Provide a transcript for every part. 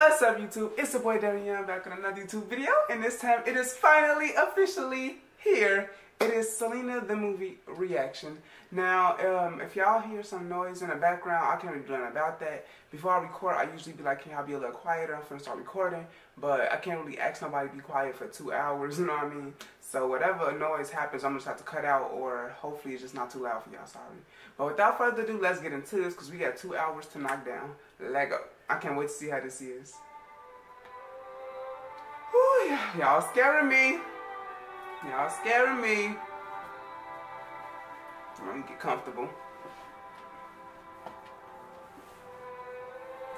What's up YouTube? It's the boy Darren Young back on another YouTube video and this time it is finally officially here. It is Selena the movie reaction. Now, um, if y'all hear some noise in the background, I can't really do nothing about that. Before I record, I usually be like, can y'all be a little quieter? I'm finna start recording. But I can't really ask nobody to be quiet for two hours, you know what I mean? So whatever noise happens, I'm gonna have to cut out or hopefully it's just not too loud for y'all, sorry. But without further ado, let's get into this because we got two hours to knock down. Lego. I can't wait to see how this is. Y'all scaring me. Y'all scaring me. Let me get comfortable.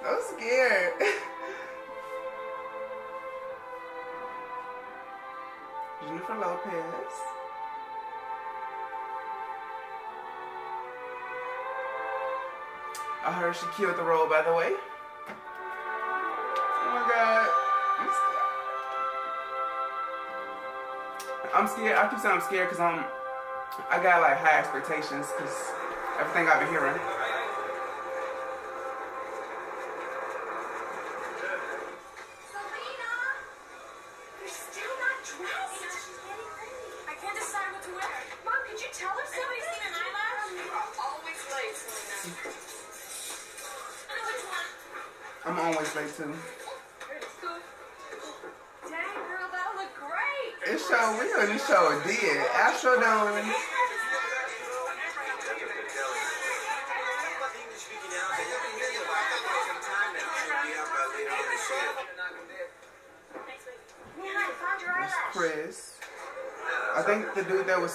I'm scared. Jennifer Lopez. I heard she killed the role, by the way. Oh my god. I'm scared. I keep saying I'm scared because I'm, um, I got like high expectations because everything I've been hearing.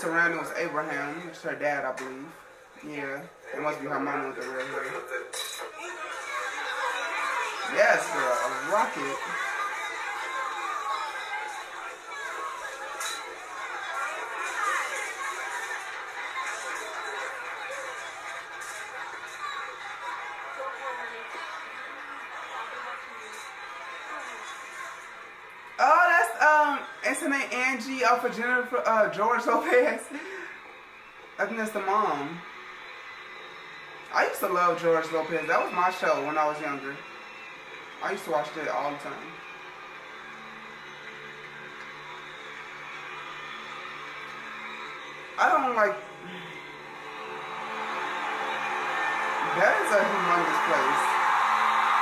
Surrounding was Abraham. It's her dad, I believe. Yeah. It must be her mom with the red hair. Yes, girl. Rocket. Off of Jennifer uh, George Lopez? I think that's the mom. I used to love George Lopez. That was my show when I was younger. I used to watch that all the time. I don't like... That is a humongous place.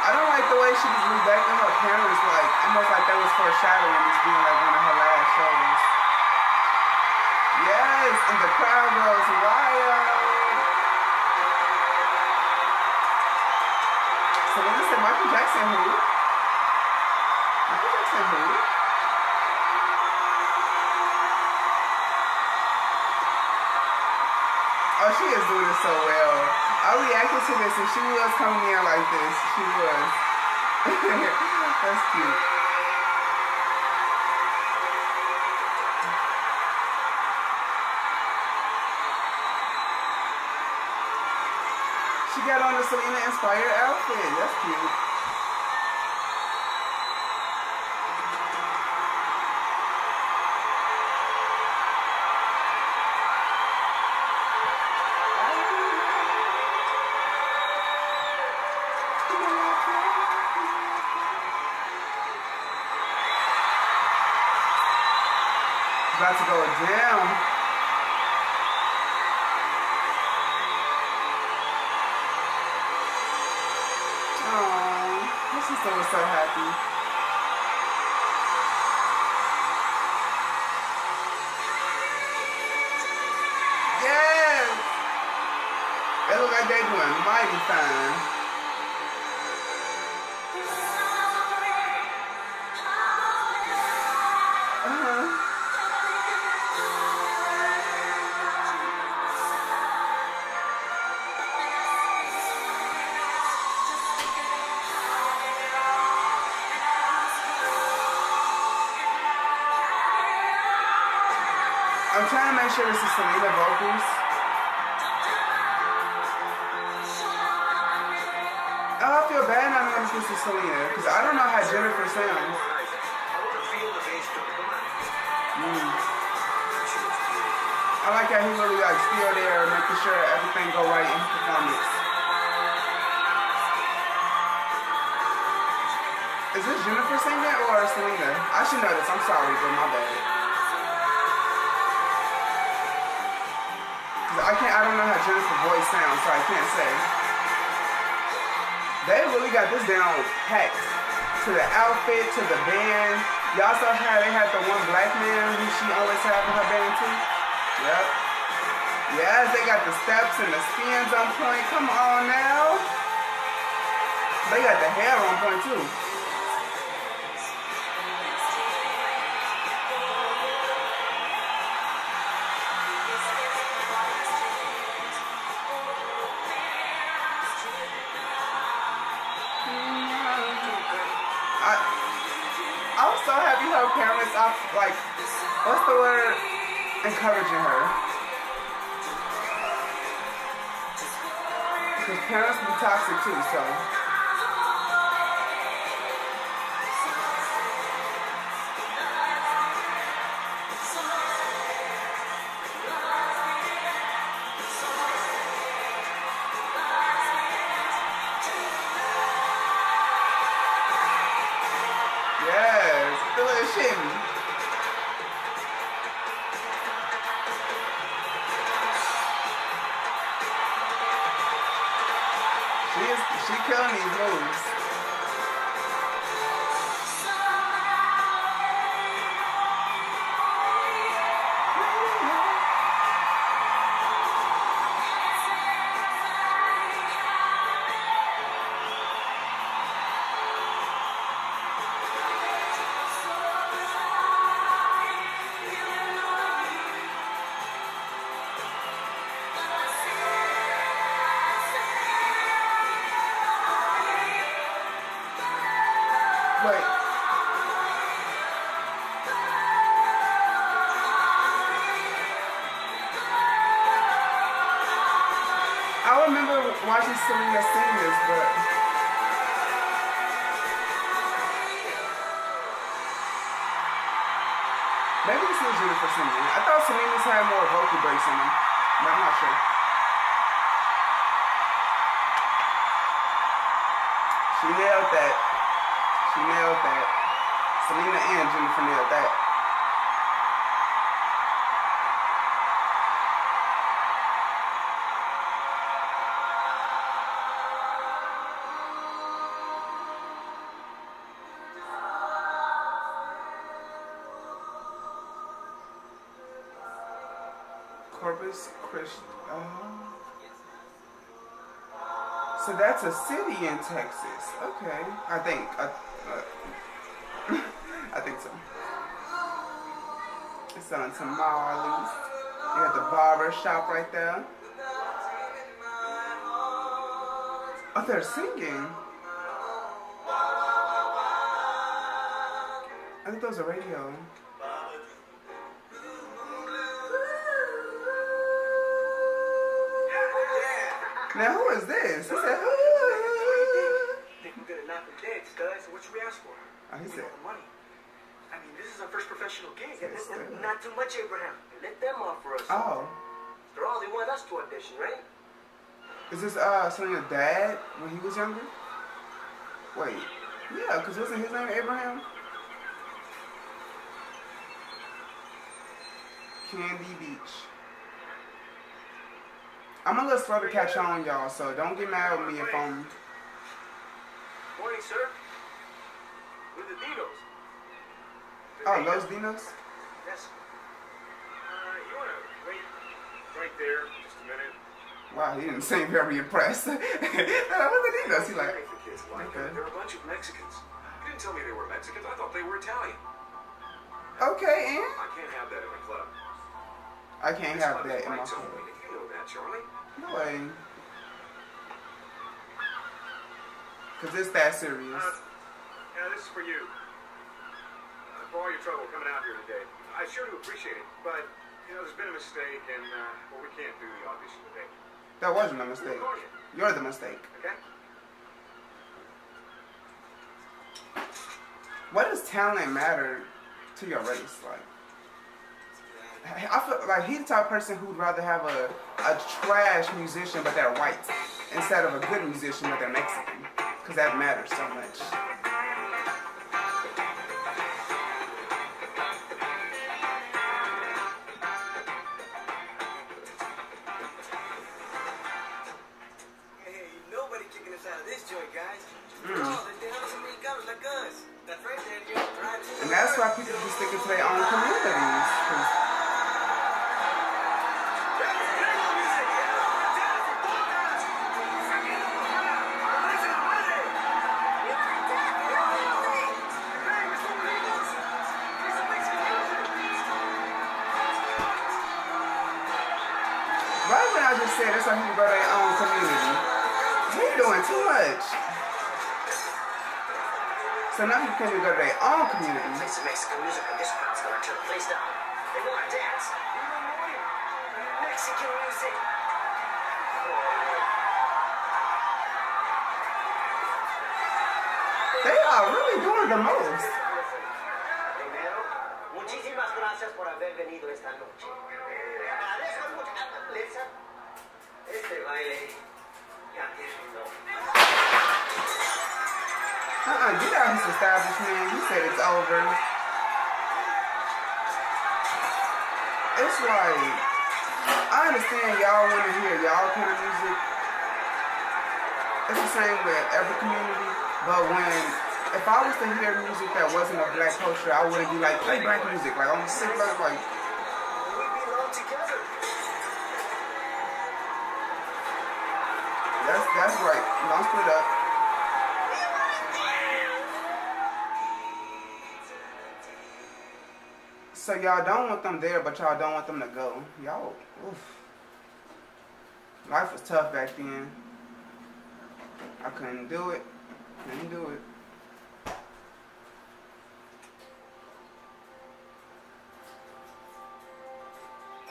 I don't like the way she was rebacking her parents, like, almost like that was foreshadowing this being like one of her last shows. Yes, and the crowd goes wild. Uh, so when I said Michael Jackson who? Michael Jackson who? Oh, she is doing it so well. I reacted to this and she was coming in like this. She was. That's cute. She got on a Selena inspired outfit. That's cute. My was so happy. Yes! It look like they're doing mighty fine. Should know this. I'm sorry, but my bad. I can't. I don't know how Jennifer's voice sounds, so I can't say. They really got this down packed to the outfit, to the band. Y'all saw how they had the one black man who she always had in her band too. Yep. Yes, they got the steps and the spins on point. Come on now. They got the hair on point too. Encouraging her. Because parents be toxic too, so. Corpus Christi. Uh, so that's a city in Texas. Okay, I think. I, uh, I think so. It's on Tamales. You got the barber shop right there. Oh, they're singing. I think those are radio. Now who is this? He said, Think we're gonna knock them dead, studs. What should we ask for? Oh, he said, money. I mean, this is our first professional gig. Not too much, Abraham. Let them offer us. Oh. They're all they want us to audition, right? Is this uh Sonia's dad when he was younger? Wait, yeah, because wasn't his name Abraham? Candy Beach. I'm a little slow to catch on, y'all, so don't get mad with me if I'm... Morning, sir. We're the Dinos. oh, Los Dinos? Yes. Uh, you want to wait right there just a minute? Wow, he didn't seem very impressed. What the Dinos? He like... Like okay. They're a bunch of Mexicans. You didn't tell me they were Mexicans. I thought they were Italian. Okay, and? I can't have that in my club. I can't this have that in my club. That, Charlie. No way. Because it's that serious. Uh, yeah, this is for you. Uh, for all your trouble coming out here today. I sure do appreciate it, but, you know, there's been a mistake, and, uh, well, we can't do the audition today. That wasn't a mistake. You're the mistake. Okay. What does talent matter to your race? Like, I feel like he's the type of person who'd rather have a, a trash musician but they're white instead of a good musician but they're Mexican. Because that matters so much. Hey, nobody kicking us out of this joint, guys. Mm. Oh, they have guns like us. And that's why people be sticking to their own communities. Too much. So now can't even go to their own community. Play some Mexican music and this crowd's gonna turn the place down. They wanna dance. Mexican music. They are really doing the most. Primero, muchísimas gracias por haber venido esta noche. Agradezco mucho. Este baile ya terminó. Uh-uh, get out of his establishment. He said it's over. It's like, I understand y'all want to hear y'all kind of music. It's the same with every community, but when, if I was to hear music that wasn't a black culture, I wouldn't be like, play black music. Like, I'm sick of like, that's, that's right. Don't split up. So y'all don't want them there, but y'all don't want them to go. Y'all, oof. Life was tough back then. I couldn't do it. Couldn't do it.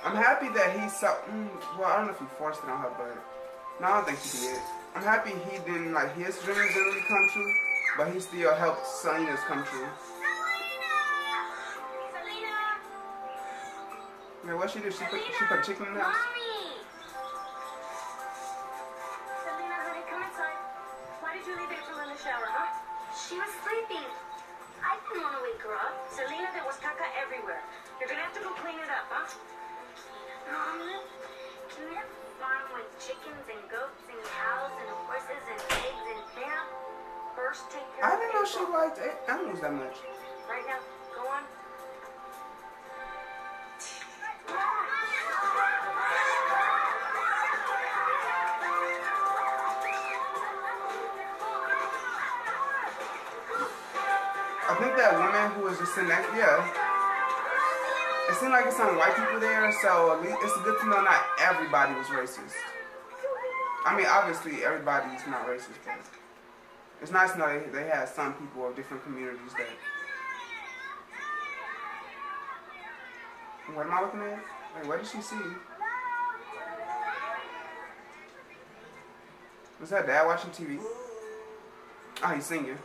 I'm happy that he saw. Mm, well, I don't know if he forced it on her, but no, I don't think he did. I'm happy he didn't like his dreams didn't really come true, but he still helped Selena's come true. Man, what she do? She put she put chicken in the house. So it's good to know not everybody was racist. I mean, obviously everybody's not racist, but it's nice to know they, they some people of different communities that. What am I looking at? Wait, what did she see? Was that dad watching TV? Oh, he's singing.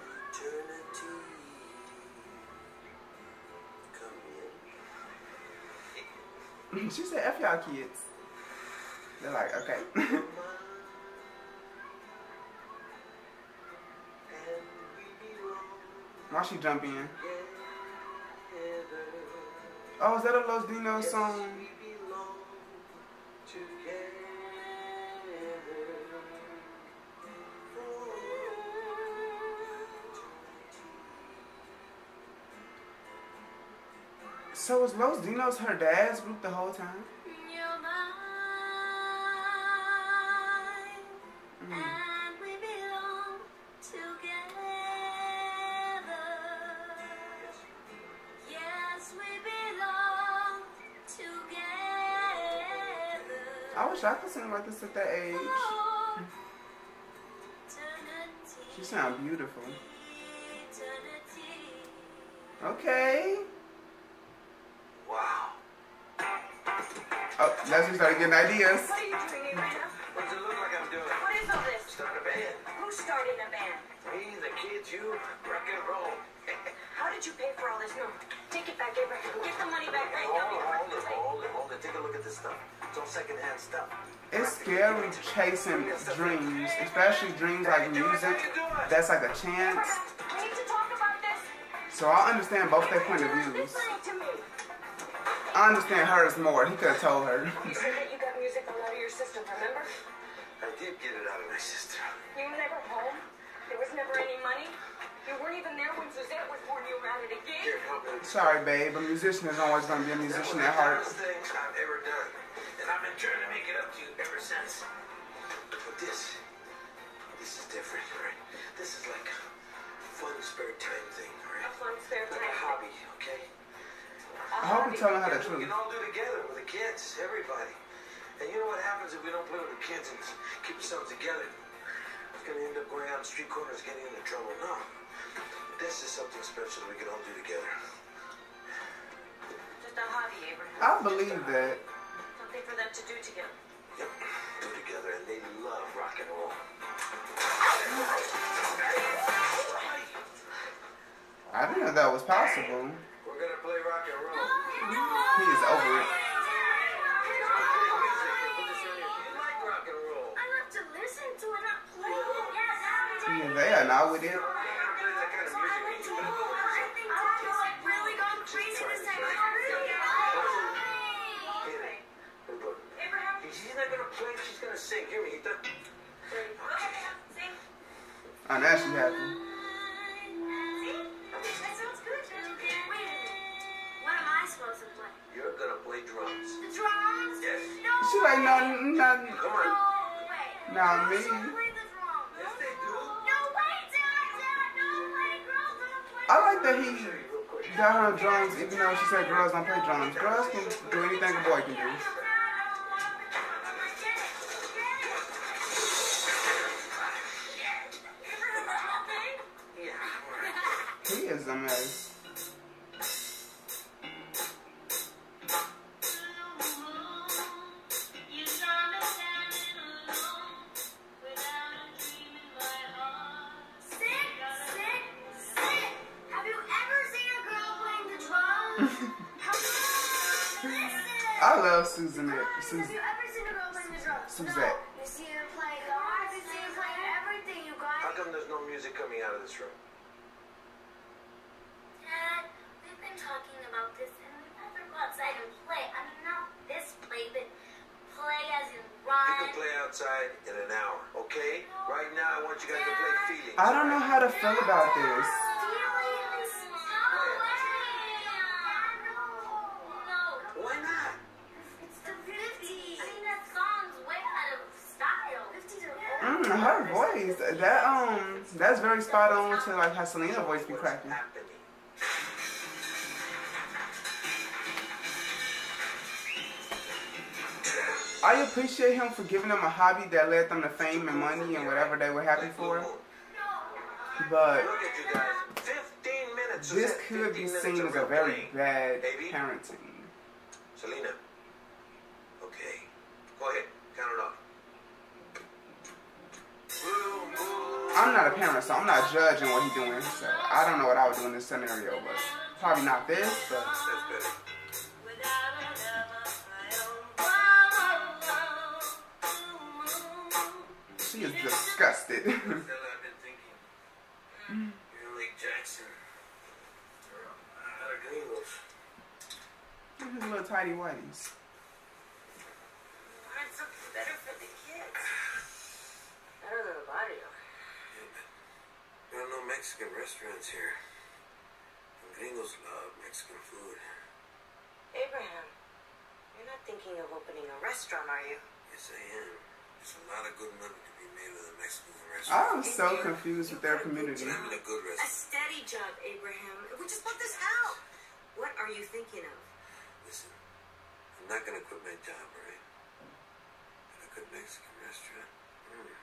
She said, F y'all kids. They're like, okay. And we belong Why she jump in? Oh, is that a Los Dinos song? So was Los Dinos her dad's group the whole time? Mm. and we belong together. Yes, we belong together. I wish I could sing like this at that age. She sound beautiful. Okay. Oh, Leslie started getting ideas. What are you doing, Abraham? What does it look like I'm doing? What is all this? Starting a band. Who's starting a band? Me, the kids, you, rock and roll. How did you pay for all this? No, take it back, Abraham. Get the money back right Hold now it, before hold it's it, hold it, hold it. Take a look at this stuff. It's all secondhand stuff. It's scary chasing dreams, especially dreams like music. That's like a chance. Abraham, we need to talk about this. So I understand both their point of views. Listening to me. I understand hers more. He could have told her. You said that you got music all out of your system, remember? I did get it out of my sister. You were never home. There was never any money. You weren't even there that was more you were at it again. Here. Sorry, babe. A musician is always gonna be a musician at heart. thing I've ever done. And I've been trying to make it up to you ever since. But this, this is different, all right? This is like a fun spare time thing, all A fun spare Like time. a hobby, okay? I hope you're telling her the That truth. we can all do together with the kids, everybody. And you know what happens if we don't play with the kids and keep ourselves together? It's gonna end up going out in street corners getting into trouble. No. This is something special we can all do together. Just a hobby, Abraham. I believe that. Something for them to do together. Yep. Do together and they love rock and roll. I didn't know that was possible. We're gonna play rock and roll. He is over it. You like rock and roll. I love to listen to it, not play it. Yes, Yeah, they are not with it. That kind of So I music went means to you Google. I think Tokyo's like really gone crazy this time. I really Get it. Hey, look. Abraham, She's not gonna play, she's gonna sing. Hear me, Ethan. okay, sing. Oh, now she happy. Supposed to play? You're gonna play drums. The drums? Yes. No. She like, no, no, Come No on. way. Nah, me. Don't play the drums. Yes, they do. No way, Dad, Dad. No way. Girls don't play I like that he got her drums, even though she said girls don't play drums. Girls can do anything a boy can do. Yeah, all right. He is a mess. 50s are old. Mm, her voice, that um, that's very spot on to like how Selena voice be cracking. I appreciate him for giving them a hobby that led them to fame and money and whatever they were happy for. But Look at you guys. this could be seen as a very bad parenting. Selena. Okay. Go ahead. Count it off. I'm not a parent, so I'm not judging what he's doing. So I don't know what I would do in this scenario, but probably not this. But That's better. she is disgusted. Fella, I've. You're like Jackson. Out of Gringos. His little tidy whities. Find something better for the kids. Better than a barrio. There are no Mexican restaurants here. And gringos love Mexican food. Abraham, you're not thinking of opening a restaurant, are you? Yes, I am. There's a lot of good money to be made with a Mexican I'm restaurant. so confused with their community. But I'm in a good A steady job, Abraham. We just bought this house. What are you thinking of? Listen, I'm not gonna quit my job, alright? But a good Mexican restaurant. Mm.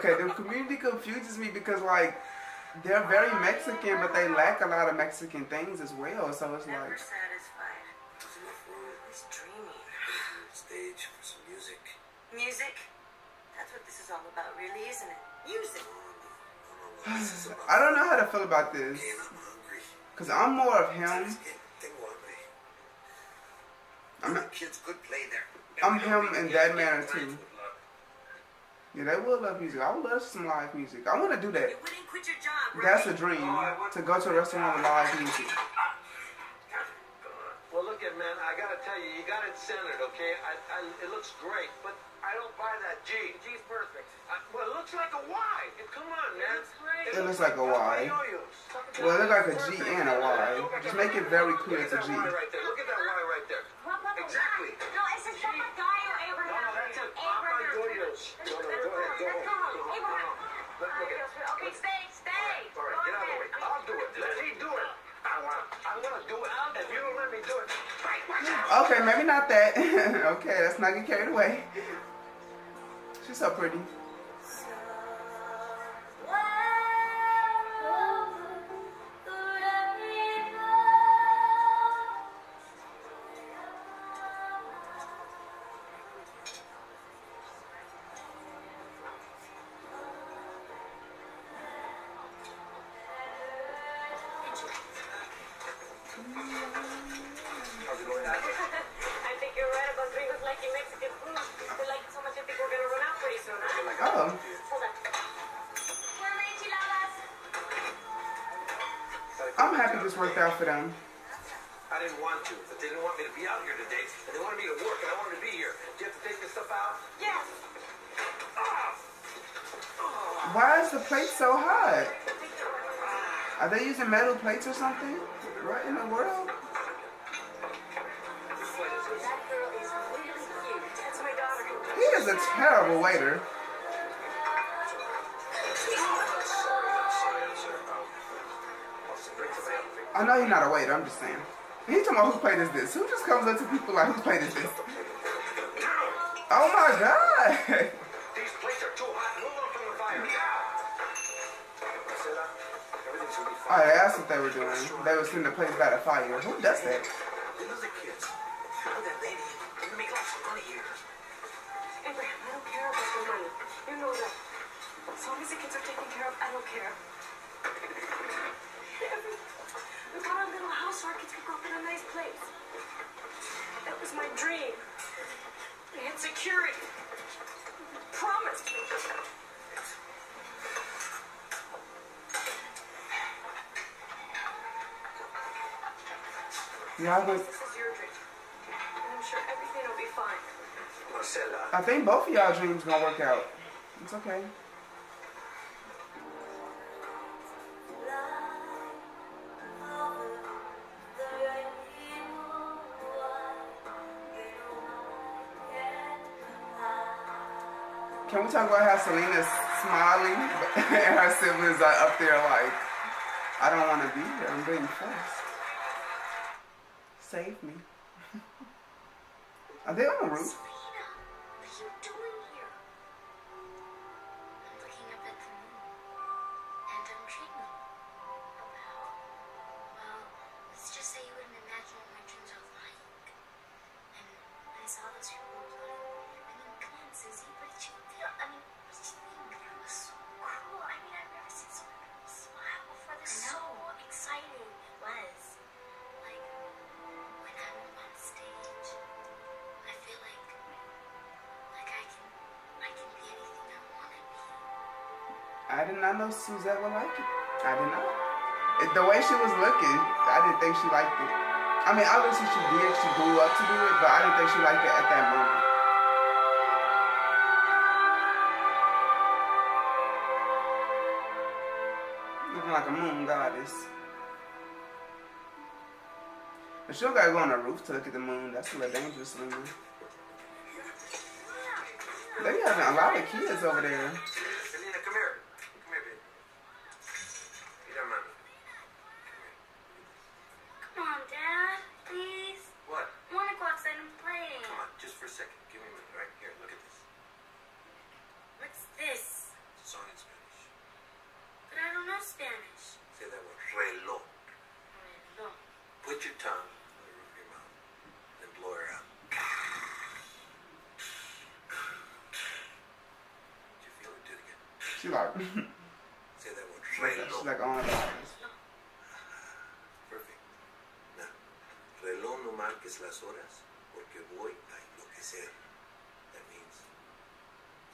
Okay, the community confuses me because like they're very Mexican, but they lack a lot of Mexican things as well. So it's Never like Music? That's what this is all about, really, isn't it? Music. I don't know how to feel about this Okay, I'm hungry. because I'm more of him. Let's get thing one way. I'm The kids could play there. I'm And him think in the that young manner, too. would love it. yeah, they will love music. I would love some live music. I want to do that. You wouldn't quit your job, right? That's a oh, dream to go to a restaurant with live music. Well, look at man, I gotta tell you, you got it centered, okay? I, I, it looks great, but I don't buy that G. G's perfect. I, well, it looks like a Y. Come on, man. It looks like a Y. Well, it looks like a G and a Y. Just make it very clear it's a G. Look at that Y right there. Look at that Y right there. Exactly. No, ese es papagayo, Abraham. No, that's it. Abraham. No, no, go ahead, go Let's ahead. go. Go ahead. Abraham. Look, look at Okay, stay, stay. All right, get out of the way. I'll do it. Let me do it. I want, I want to do it. If you don't let me do it, fight. Hmm. Okay, maybe not that. okay, let's not get carried away. She's so pretty. Using metal plates or something? What in the world? He is a terrible waiter. I know you're not a waiter, I'm just saying. He talking about whose plate is this? Who just comes up to people like whose plate is this? Oh my god! fine. I asked what they were doing. They were sitting the place by the fire. Who does that? Abraham, I don't care about the money. You know that. As long as the kids are taken care of, I don't care. We got a little house so our kids could grow up in a nice place. That was my dream. I had security. Promise. Yeah, I, was, This is your dream. And I'm sure everything will be fine. Marcela, I think both of y'all dreams gonna work out. It's okay. Can we talk about how Selena's smiling and her siblings are up there like, I don't want to be here. I'm being forced. Save me. are they on the roof? I did not know Suzette would like it. I did not. The way she was looking, I didn't think she liked it. I mean, obviously she did. She grew up to do it, but I didn't think she liked it at that moment. Looking like a moon goddess. But she gotta go on the roof to look at the moon. That's a little dangerous, Selena. They having a lot of kids over there. estas horas porque voy a enloquecer. That means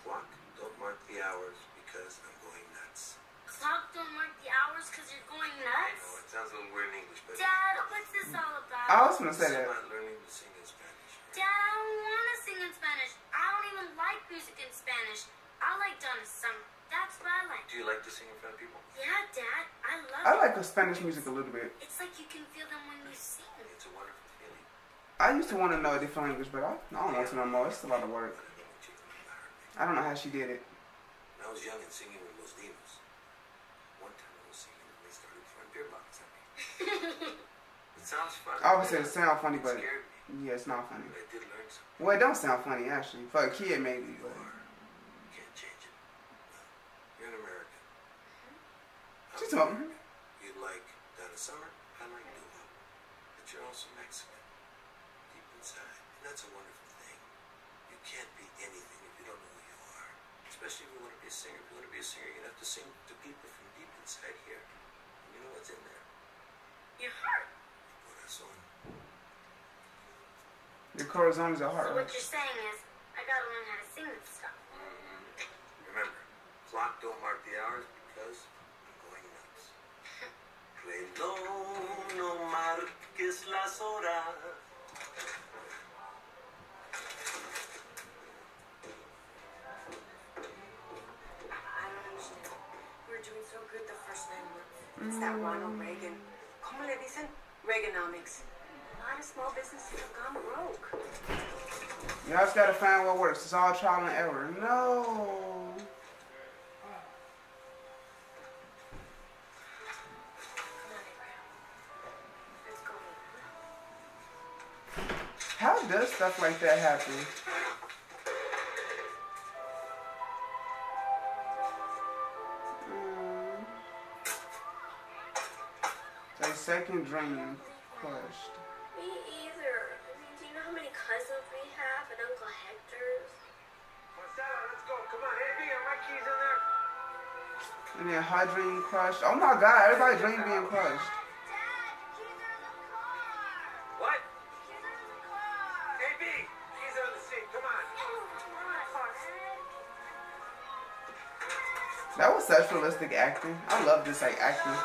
clock, don't mark the hours because I'm going nuts. Clock, don't mark the hours because you're going nuts? I know, it sounds a little weird in English, but... Dad, what's this all about? I was going to say that. I'm learning to sing in Spanish. Right? Dad, I don't want to sing in Spanish. I don't even like music in Spanish. I like Donna Summer. That's what I like. Do you like to sing in front of people? Yeah, Dad. I love I it. like the Spanish music a little bit. It's to want to know a different language, but I, I don't want to know more. It's a lot of work. I don't know how she did it. When I was young and singing with Los Dinos, one time I was singing and they started throwing beer bottles at me. it sounds funny. Obviously, it sounds funny, but scared me, yeah, it's not funny. but I did learn something. Well, it don't sound funny actually for a kid maybe, but You can't change it. You're in America. she told me. You like Donna Summer, I like Dua. But you're also Mexican. Deep inside. And that's a wonderful thing. You can't be anything if you don't know who you are. Especially if you want to be a singer. If you want to be a singer, you have to sing to people from deep inside here. And you know what's in there? Your heart. Your Corazón. The corazones are So what you're saying is, I gotta learn how to sing this stuff. Mm-hmm. Remember, clock don't mark the hours because I'm going nuts. Reloj no marques las horas. I don't understand. We were doing so good the first nine months. It's that Ronald Reagan. ¿Cómo le dicen? Reaganomics. A lot of small businesses have gone broke. You just gotta find what works. It's all trial and error. No. How does stuff like that happen? Second dream crushed. Me either. I mean, do you know how many cousins we have and Uncle Hector's? Marcela, let's go. Come on. Hey, B, are my keys in there? And then her dream crushed. Oh my god, everybody's dream being crushed. What? Hey, keys are the seat. Come on. That was such realistic acting. I love this like acting.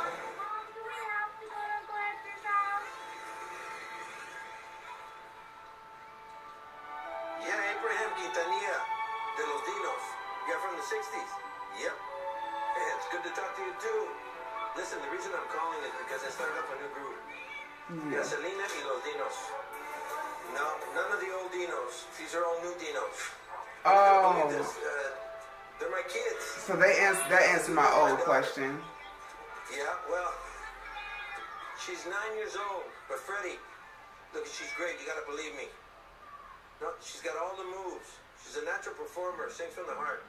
Performer. Sings from the heart.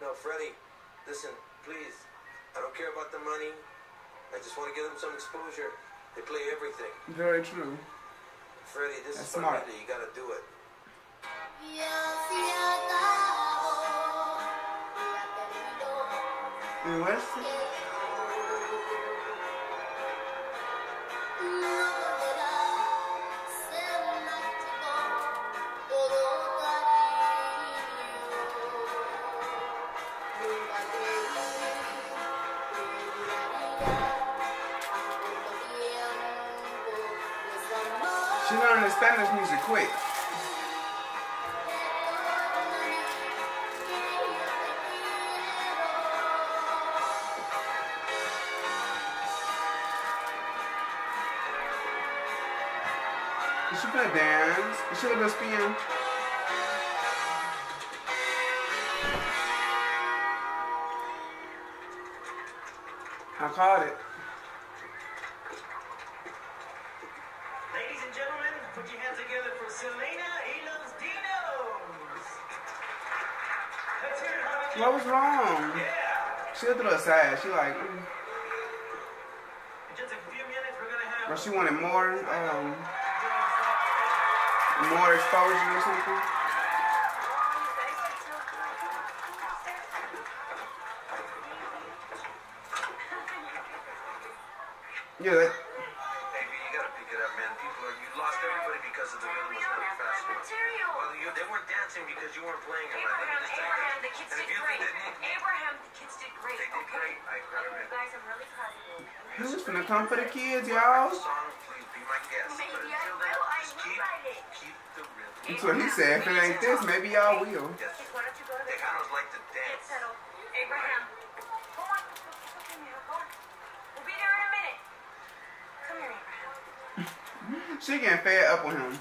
No, Freddie, listen, please. I don't care about the money. I just want to give them some exposure. They play everything. Very true. Freddie, this That's is smart. Familia. You gotta do it. And where's the Spanish music quick. You should gonna dance? Is she gonna spin? Looked a little sad. She like, mm. Just a few minutes, we're gonna have. but she wanted more, um, more exposure or something. Yeah, that, Baby, you gotta pick it up, man. People are, you lost everybody because of the rhythm was not fast enough. material. Well, you, they weren't dancing because you weren't playing it right. Let me Abraham, just tell you. Abraham, the kids And if did you great. think they need- Abraham, the kids did great. They did okay? great. I gotta You admit. guys, I'm really proud of you. who's finna come for the kids, Wanna y'all? write the song? Please be my guest. Maybe But I until then, will. I just will keep, write it. keep the rhythm. That's what he said. If it ain't this, maybe y'all will. Yes. Kids, why don't you go to the Tejanos like to Get dance. settled. Abraham. Go on. Go she getting fed up with him. The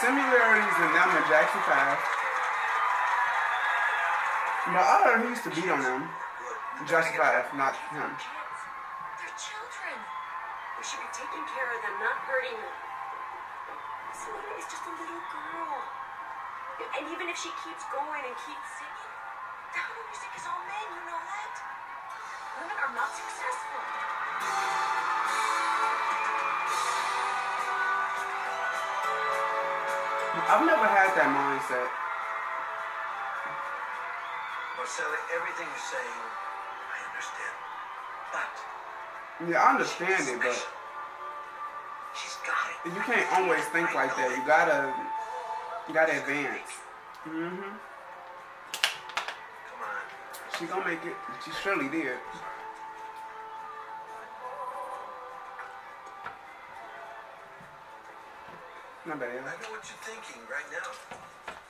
similarities in them and Jackson 5. No, I heard he used to beat on them. Jackson 5, not him. They're children. We should be taking care of them, not hurting them. Selena is just a little girl. And even if she keeps going and keeps singing, the music is all men, you know that? Women are not successful. I've never had that mindset. Marcella, everything you're saying, I understand. But Yeah, I understand it, but she's got it. you can't always think like that. You gotta, you gotta advance. Mm hmm. Come on. She gonna make it. She surely did. Not bad. I know what you're thinking right now.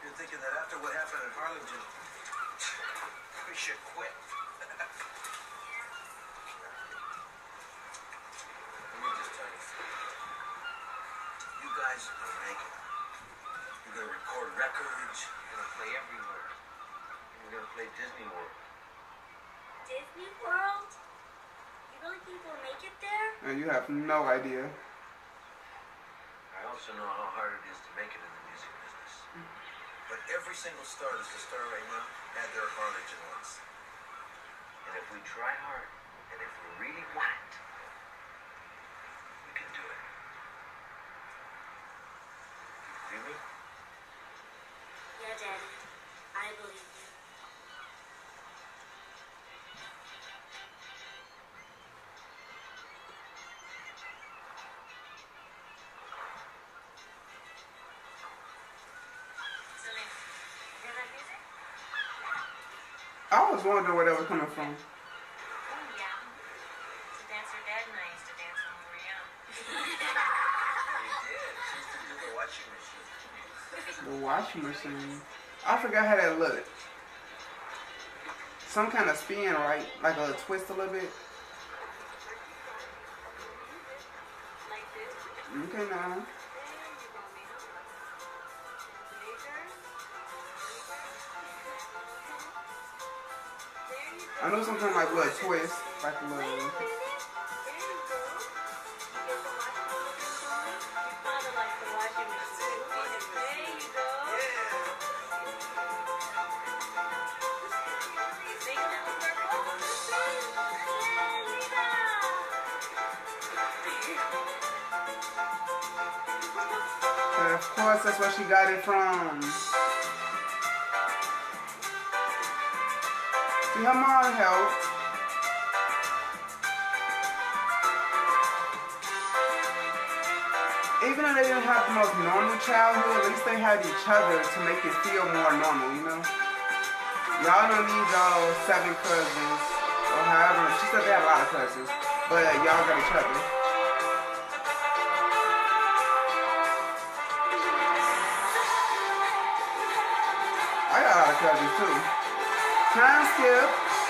You're thinking that after what happened in Harlingen, we should quit. Let me just tell you. You guys are gonna make it. You're gonna record records. You're gonna play everywhere. You're gonna play Disney World. Disney World? You really think we'll make it there? And you have no idea. I also know how hard it is to make it in the music business. Mm-hmm. But every single star that's a star right now had their origin once. And if we try hard, and if we really want it, we can do it. You feel me? Yeah, Daddy. I believe you. I always wondered where that was coming from. Oh, yeah. It's a dancer Dad and I used to dance when we were young. You did. Just to do the washing. The washing machine. I forgot how that looked. Some kind of spin, right? Like a twist a little bit. Like little twist, a little. Of course, that's where she got it from. See, her mom helped. Even though they didn't have the most normal childhood, at least they had each other to make it feel more normal, you know? Y'all don't need y'all seven cousins, or however. She said they had a lot of cousins, but y'all got each other. I got a lot of cousins too. Time skip.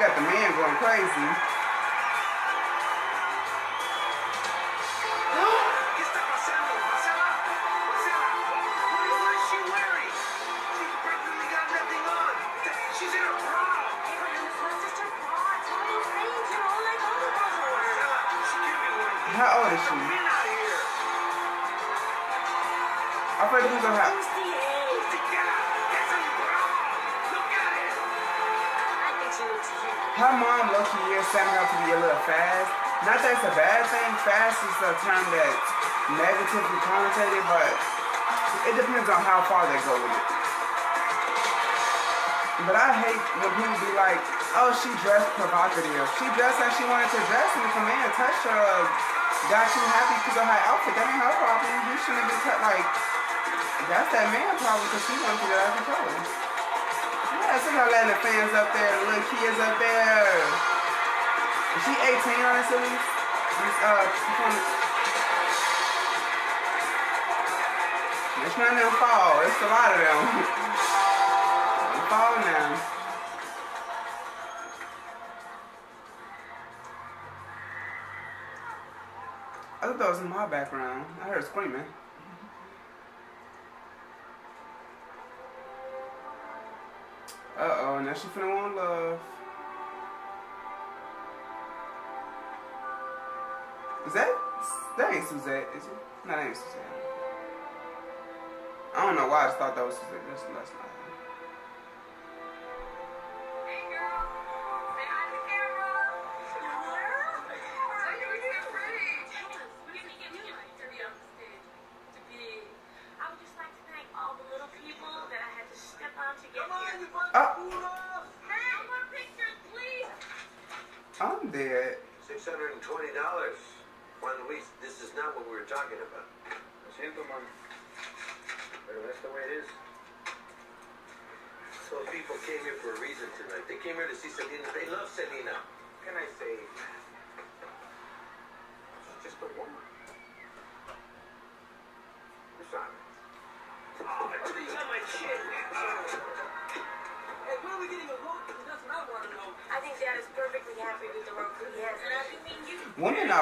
Got the man going crazy. A term that's negatively connotated, but it depends on how far they go with it. But I hate when people be like, oh, she dressed provocative. She dressed like she wanted to dress, and if a man touched her, got you happy because of her outfit, that ain't her problem. You shouldn't have been touched. Like, that's that man problem because she wanted to get out of control. Yeah, so y'all the fans up there, the little kids up there. Is she 18 honestly? Uh. It's not them fall. It's a lot of them. They fall now. I thought that was in my background. I heard screaming. Uh oh, now she finna want love. Is that that ain't Suzette, is it? No, that ain't Suzette. I don't know why I just thought that was Suzette. That's, that's not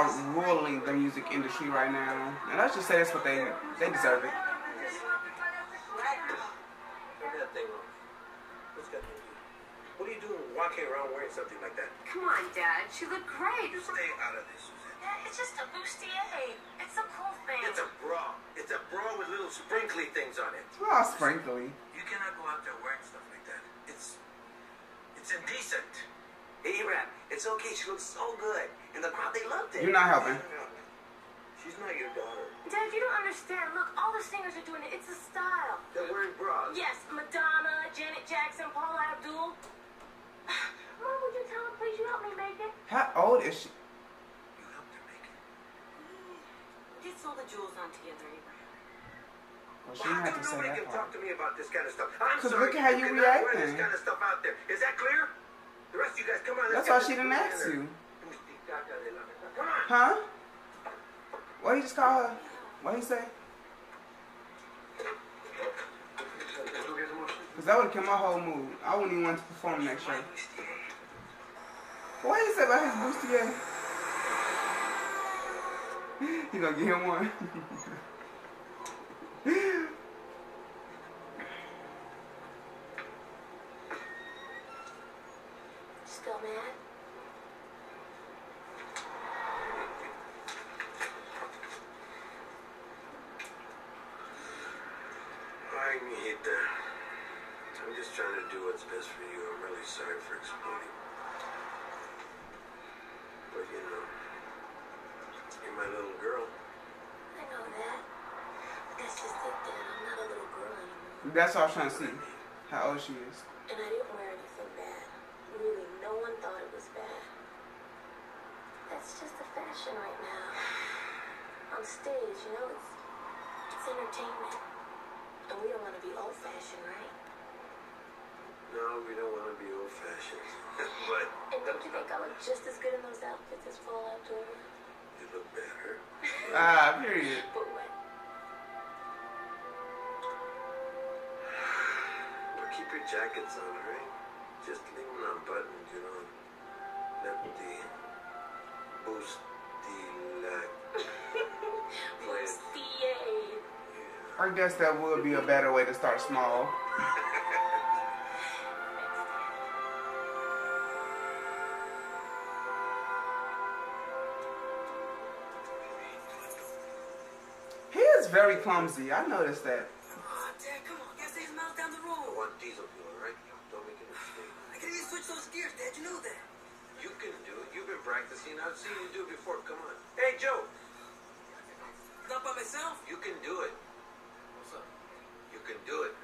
Women are ruling the music industry right now, and let's just say that's what they they deserve it. Turn that thing off. What's got to do? What are you doing walking around wearing something like that? Come on, Dad. She looked great. You stay out of this, Suzanne. Yeah, it's just a bustier. It's a cool thing. It's a bra. It's a bra with little sprinkly things on it. Oh, sprinkly. You cannot go out there wearing stuff like that. It's it's indecent. Hey, Rap, it's okay. She looks so good. And the crowd, they loved it. You're not helping. She's not your daughter. Dad, you don't understand. Look, all the singers are doing it. It's a style. They're wearing bras. Yes, Madonna, Janet Jackson, Paula Abdul. Mom, would you tell her, please? You help me make it. How old is she? You helped her make it. Mm. Get all the jewels on together, Abraham. Well, she How didn't come nobody that can talk to me about this kind of stuff? I'm 'Cause sorry. look at how you cannot wear reacting. this kind of stuff out there. Is that clear? The rest of you guys, come on. That's get why she didn't ask you. Huh? What he just call her? What he say? Cause that would kill my whole mood. I wouldn't even want to perform next show. What he say about his bustier? he gonna give him one. Still mad? Ay, mijita. I'm just trying to do what's best for you. I'm really sorry for exploding. But you know, you're my little girl. I know that. That's just it, Dad. I'm not a little girl anymore. That's all I was trying to see. How old she is. And I didn't wear anything bad. Really, no one thought it was bad. That's just the fashion right now. On stage, you know, it's it's entertainment. And we don't want to be old fashioned, right? No, we don't want to be old-fashioned. but And don't you think I look just as good in those outfits as Paula Abdul? you look better. Ah, period. But jackets on, right? Just leave them unbuttoned, you know. Let the boost the boost. I guess that would be a better way to start small. he is very clumsy. I noticed that. You know that? You can do it. You've been practicing. I've seen you do it before. Come on. Hey, Joe. Not by myself. You can do it. What's up? You can do it.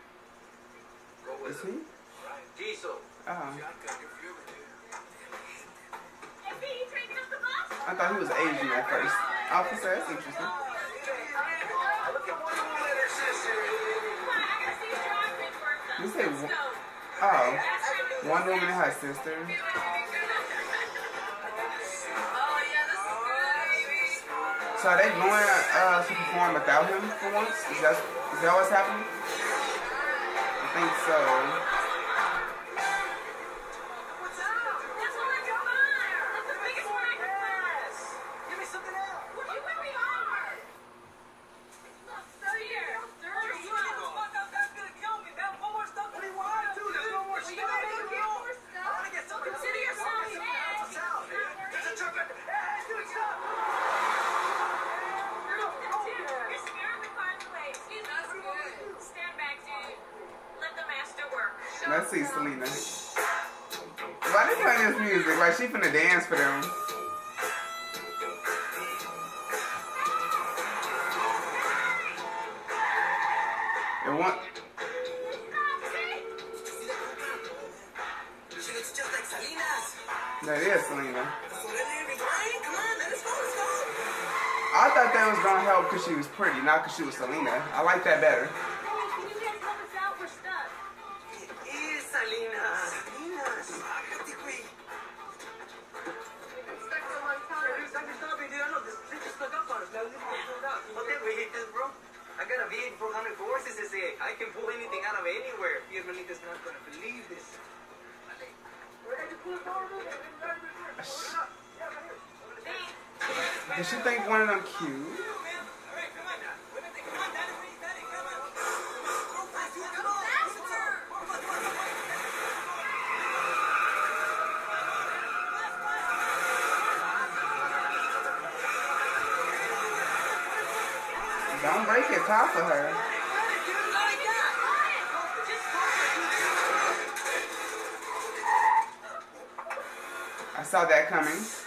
Go with me. Right. Diesel. Uh-huh. I thought he was Asian at first. Officer, that's interesting. You say, oh. Wonder Woman and her sister. So are they going uh, to perform without him for once? Is that, is that what's happening? I think so. gonna break top her. I saw that coming.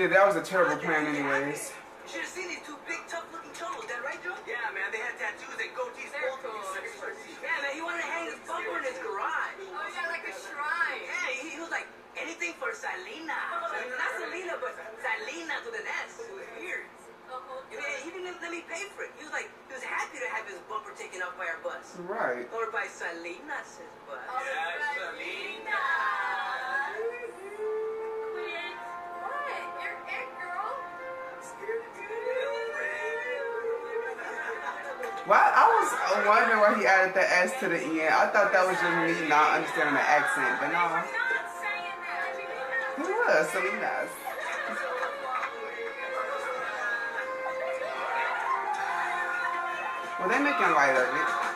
yeah, that was a terrible plan anyways. I wonder why he added the S to the end. I thought that was just me not understanding the accent, but no. Who was Selena's. Well, they making light of it.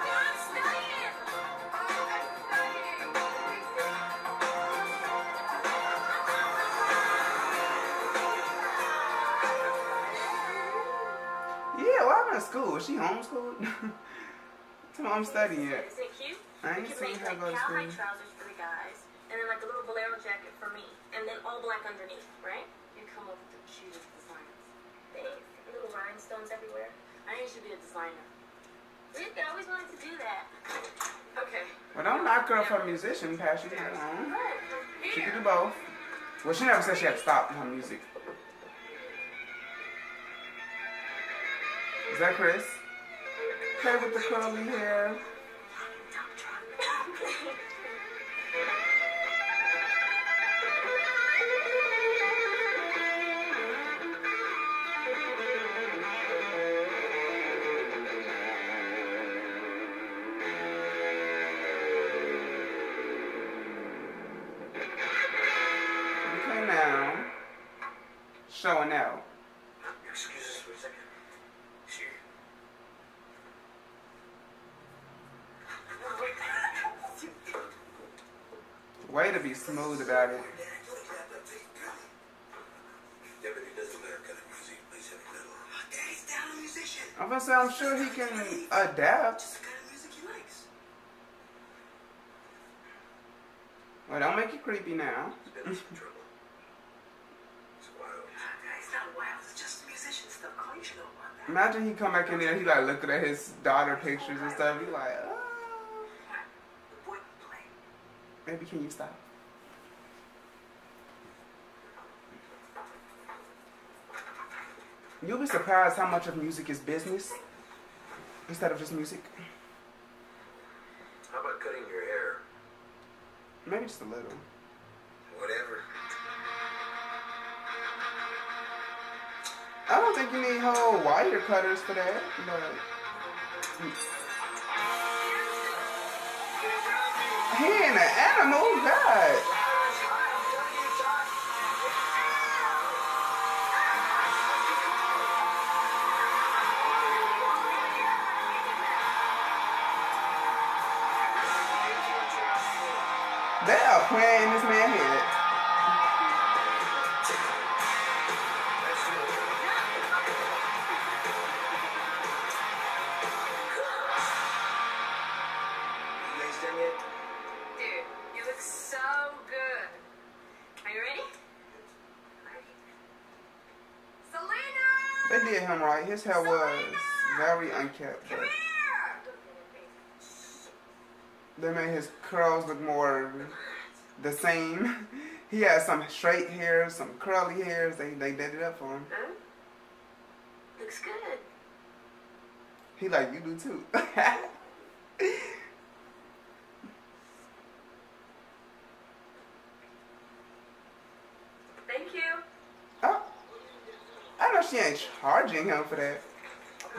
Yeah, well, I'm in school. Is she homeschooled? what I'm studying cute? I ain't seen her go to school. trousers for the guys, and then like a little bolero jacket for me, and then all black underneath, right? You come up with the cutest designs. Thanks. Little rhinestones everywhere. I think you should be a designer. Really, I always wanted to do that. Okay. Well, don't knock her for a musician, Passion. You know. She can do both. Well, she never said she had stopped her music. Is that Chris? Hey, with the curly hair. Well, don't make it creepy now. He's been in some trouble. It's wild. Daddy's not wild. It's just musician stuff. Carl, you should know about that. Imagine he come back in there, he like looking at his daughter pictures and stuff. He like, oh. The boy can. Maybe can you stop? You'll be surprised how much of music is business instead of just music. How about cutting your hair? Maybe just a little. Whatever. I don't think you need whole wire cutters for that. But he ain't an animal, God. They are playing this man head. You guys done yet? Dude, you look so good. Are you ready? They did him right. His hair was very unkept. Come But they made his curls look more the same. He had some straight hair, some curly hairs. They they did it up for him. Huh? Looks good. He like you do too. Thank you. oh, I know she ain't charging him for that.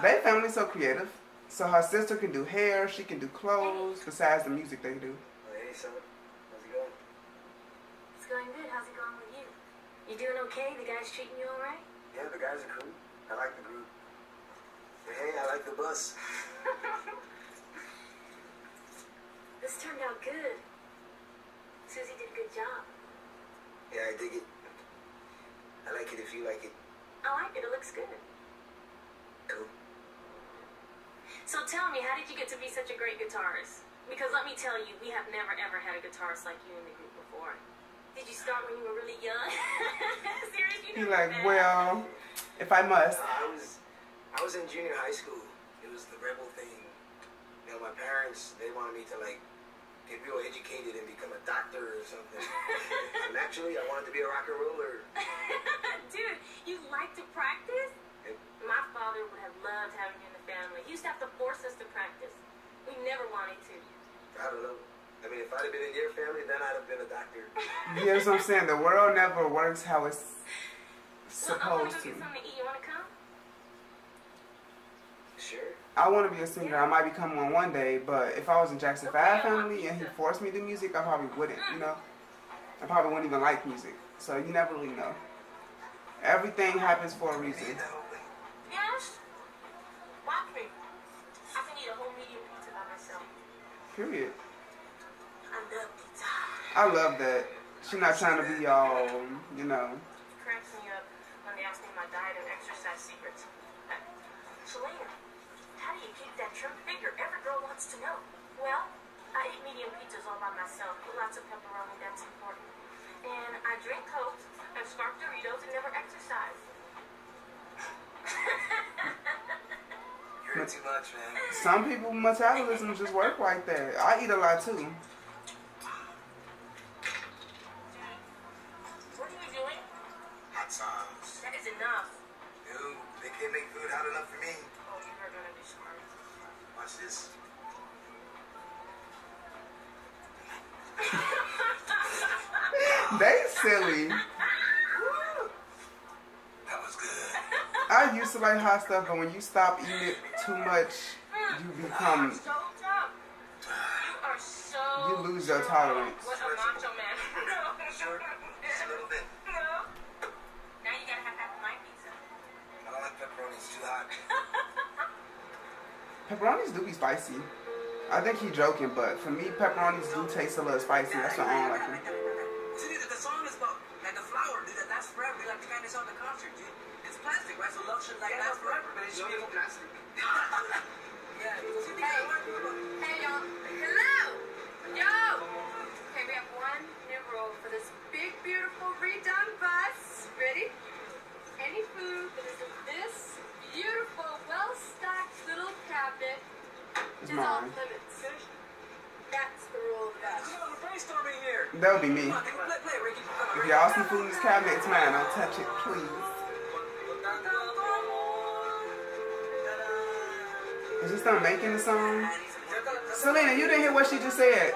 They family so creative. So her sister can do hair, she can do clothes, besides the music they do. Oh, hey, son. How's it going? It's going good. How's it going with you? You doing okay? The guys treating you all right? Yeah, the guys are cool. I like the group. Hey, I like the bus. This turned out good. Susie did a good job. Yeah, I dig it. I like it if you like it. I like it. It looks good. Cool. So tell me, how did you get to be such a great guitarist? Because let me tell you, we have never ever had a guitarist like you in the group before. Did you start when you were really young? Seriously, you never like, met? well, if I must. Uh, I was, I was in junior high school. It was the rebel thing. You know, my parents they wanted me to like get real educated and become a doctor or something. and naturally, I wanted to be a rock and roller. Dude, you like to practice? Yep. My father would have loved having you in the family. He used to have to force us to practice. We never wanted to. I don't know. I mean, if I'd have been in your family, then I'd have been a doctor. Here's what I'm saying. The world never works how it's Well, I want supposed to to. get something to eat. You want to come? Sure. I want to be a singer. I might become one one day, but if I was in Jackson Five family and he forced me to do music, I probably wouldn't. You know, mm. I probably wouldn't even like music. So you never really know. Everything happens for a reason. Yes. Watch me. I can eat a whole medium pizza by myself. Period. I love pizza. I love that. She's not trying to be all, you know. It cracks me up when they ask me my diet and exercise secrets. Uh, Selena, how do you keep that trim figure? Every girl wants to know. Well, I eat medium pizzas all by myself with lots of pepperoni. That's important. And I drink Coke and scarf Doritos and never exercise. You're too much, man. Some people metabolism just work like that. I eat a lot too. What are you doing? Hot sauce. That is enough. Dude, they can't make food hot enough for me. Oh, you are gonna be smart. Watch this. They silly. That was good. I used to stuff, but when you stop eating it too much, you become So. You so. You lose your tolerance. What a macho man. Sure. Just a little bit. No. Now you gotta have half of my pizza. I don't like pepperoni. It's too hot. pepperonis do be spicy. I think he joking, but for me, pepperonis do taste a little spicy. That's why I don't like them. Come on, If y'all see food in this cabinet, it's mine. Don't touch it, please. Is she still making the song? Selena, you didn't hear what she just said.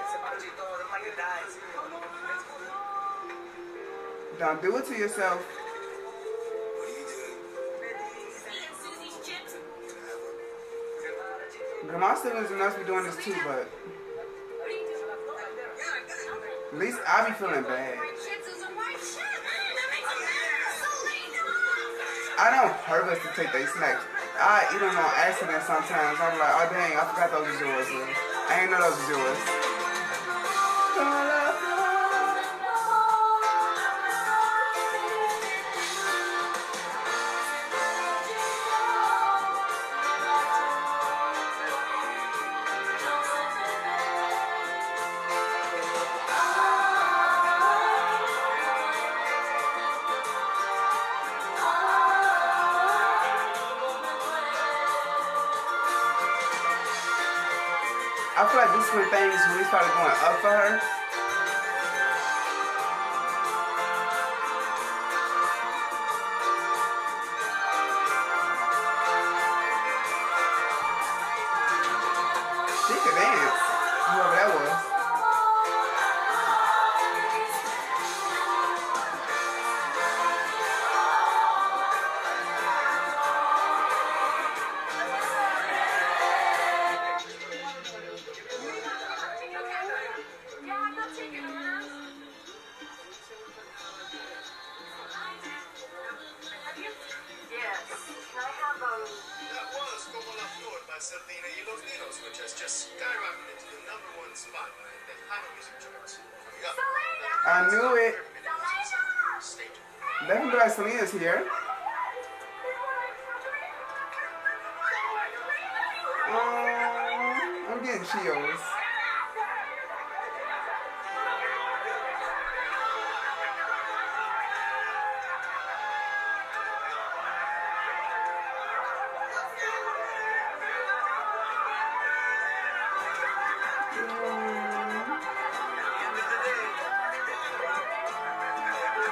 Don't do it to yourself. Grandma and us be doing this too, but at least I be feeling bad. I don't purpose to take their snacks. I eat them on accident sometimes. I'm like, oh dang, I forgot those was yours. I ain't know those was yours. Feel is when things really started going up for her.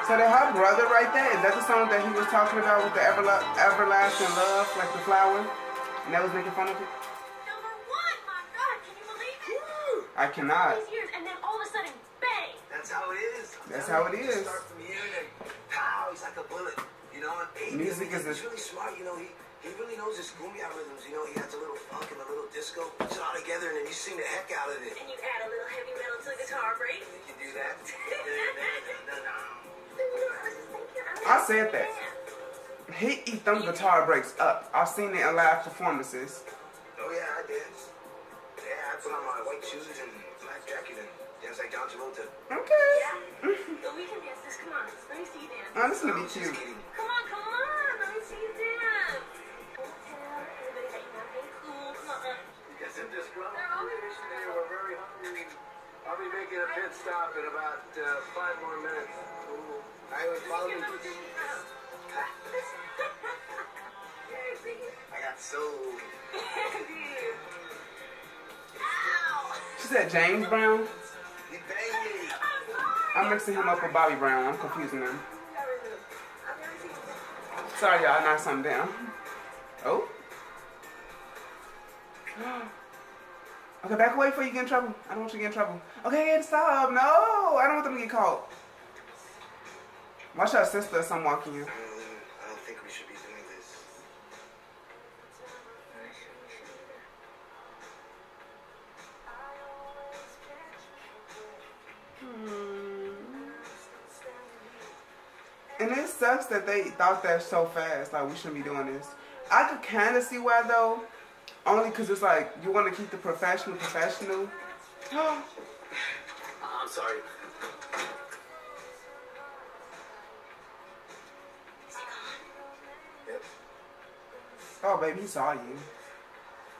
So the her brother right there, is that the song that he was talking about with the everla- everlasting love, like the flower? And that was making fun of it? Number one. My God, can you believe it? I cannot. These years, and then all of a sudden, bang! That's how it is. I'm That's how it is. you, is. Start from here and then pow, he's like a bullet. You know, and he, Music he's, is a- he's really smart. You know, he he really knows his cumbia rhythms. You know, he has a little funk and a little disco, puts it all together, and then you sing the heck out of it. And you add a little heavy metal to the guitar break. You can do that. I said that. He eat them guitar breaks up. I've seen it in live performances. Oh yeah, I dance. Yeah, I put on my white shoes and black jacket and dance like John Travolta. Okay. Yeah. So we can dance this. Come on. Let me see you dance. Oh, this is gonna I be cute. Come on, come on. Let me see you dance. Don't everybody that you're cool. Come on. Yes, in this club, They're always they were very hungry. I'll be making a pit stop in about uh, five more minutes. Ooh. I would follow me. I got sold. She said James Brown. He banged me. I'm mixing him up with Bobby Brown. I'm confusing them. Sorry, y'all. I knocked something down. Oh. Okay, back away before you get in trouble. I don't want you to get in trouble. Okay, stop. No, I don't want them to get caught. Uh, think we should be doing this. Hmm. And it sucks that they thought that so fast. Like we shouldn't be doing this. I could kind of see why though, only because it's like you want to keep the professional professional. I'm sorry. Oh baby, he saw you.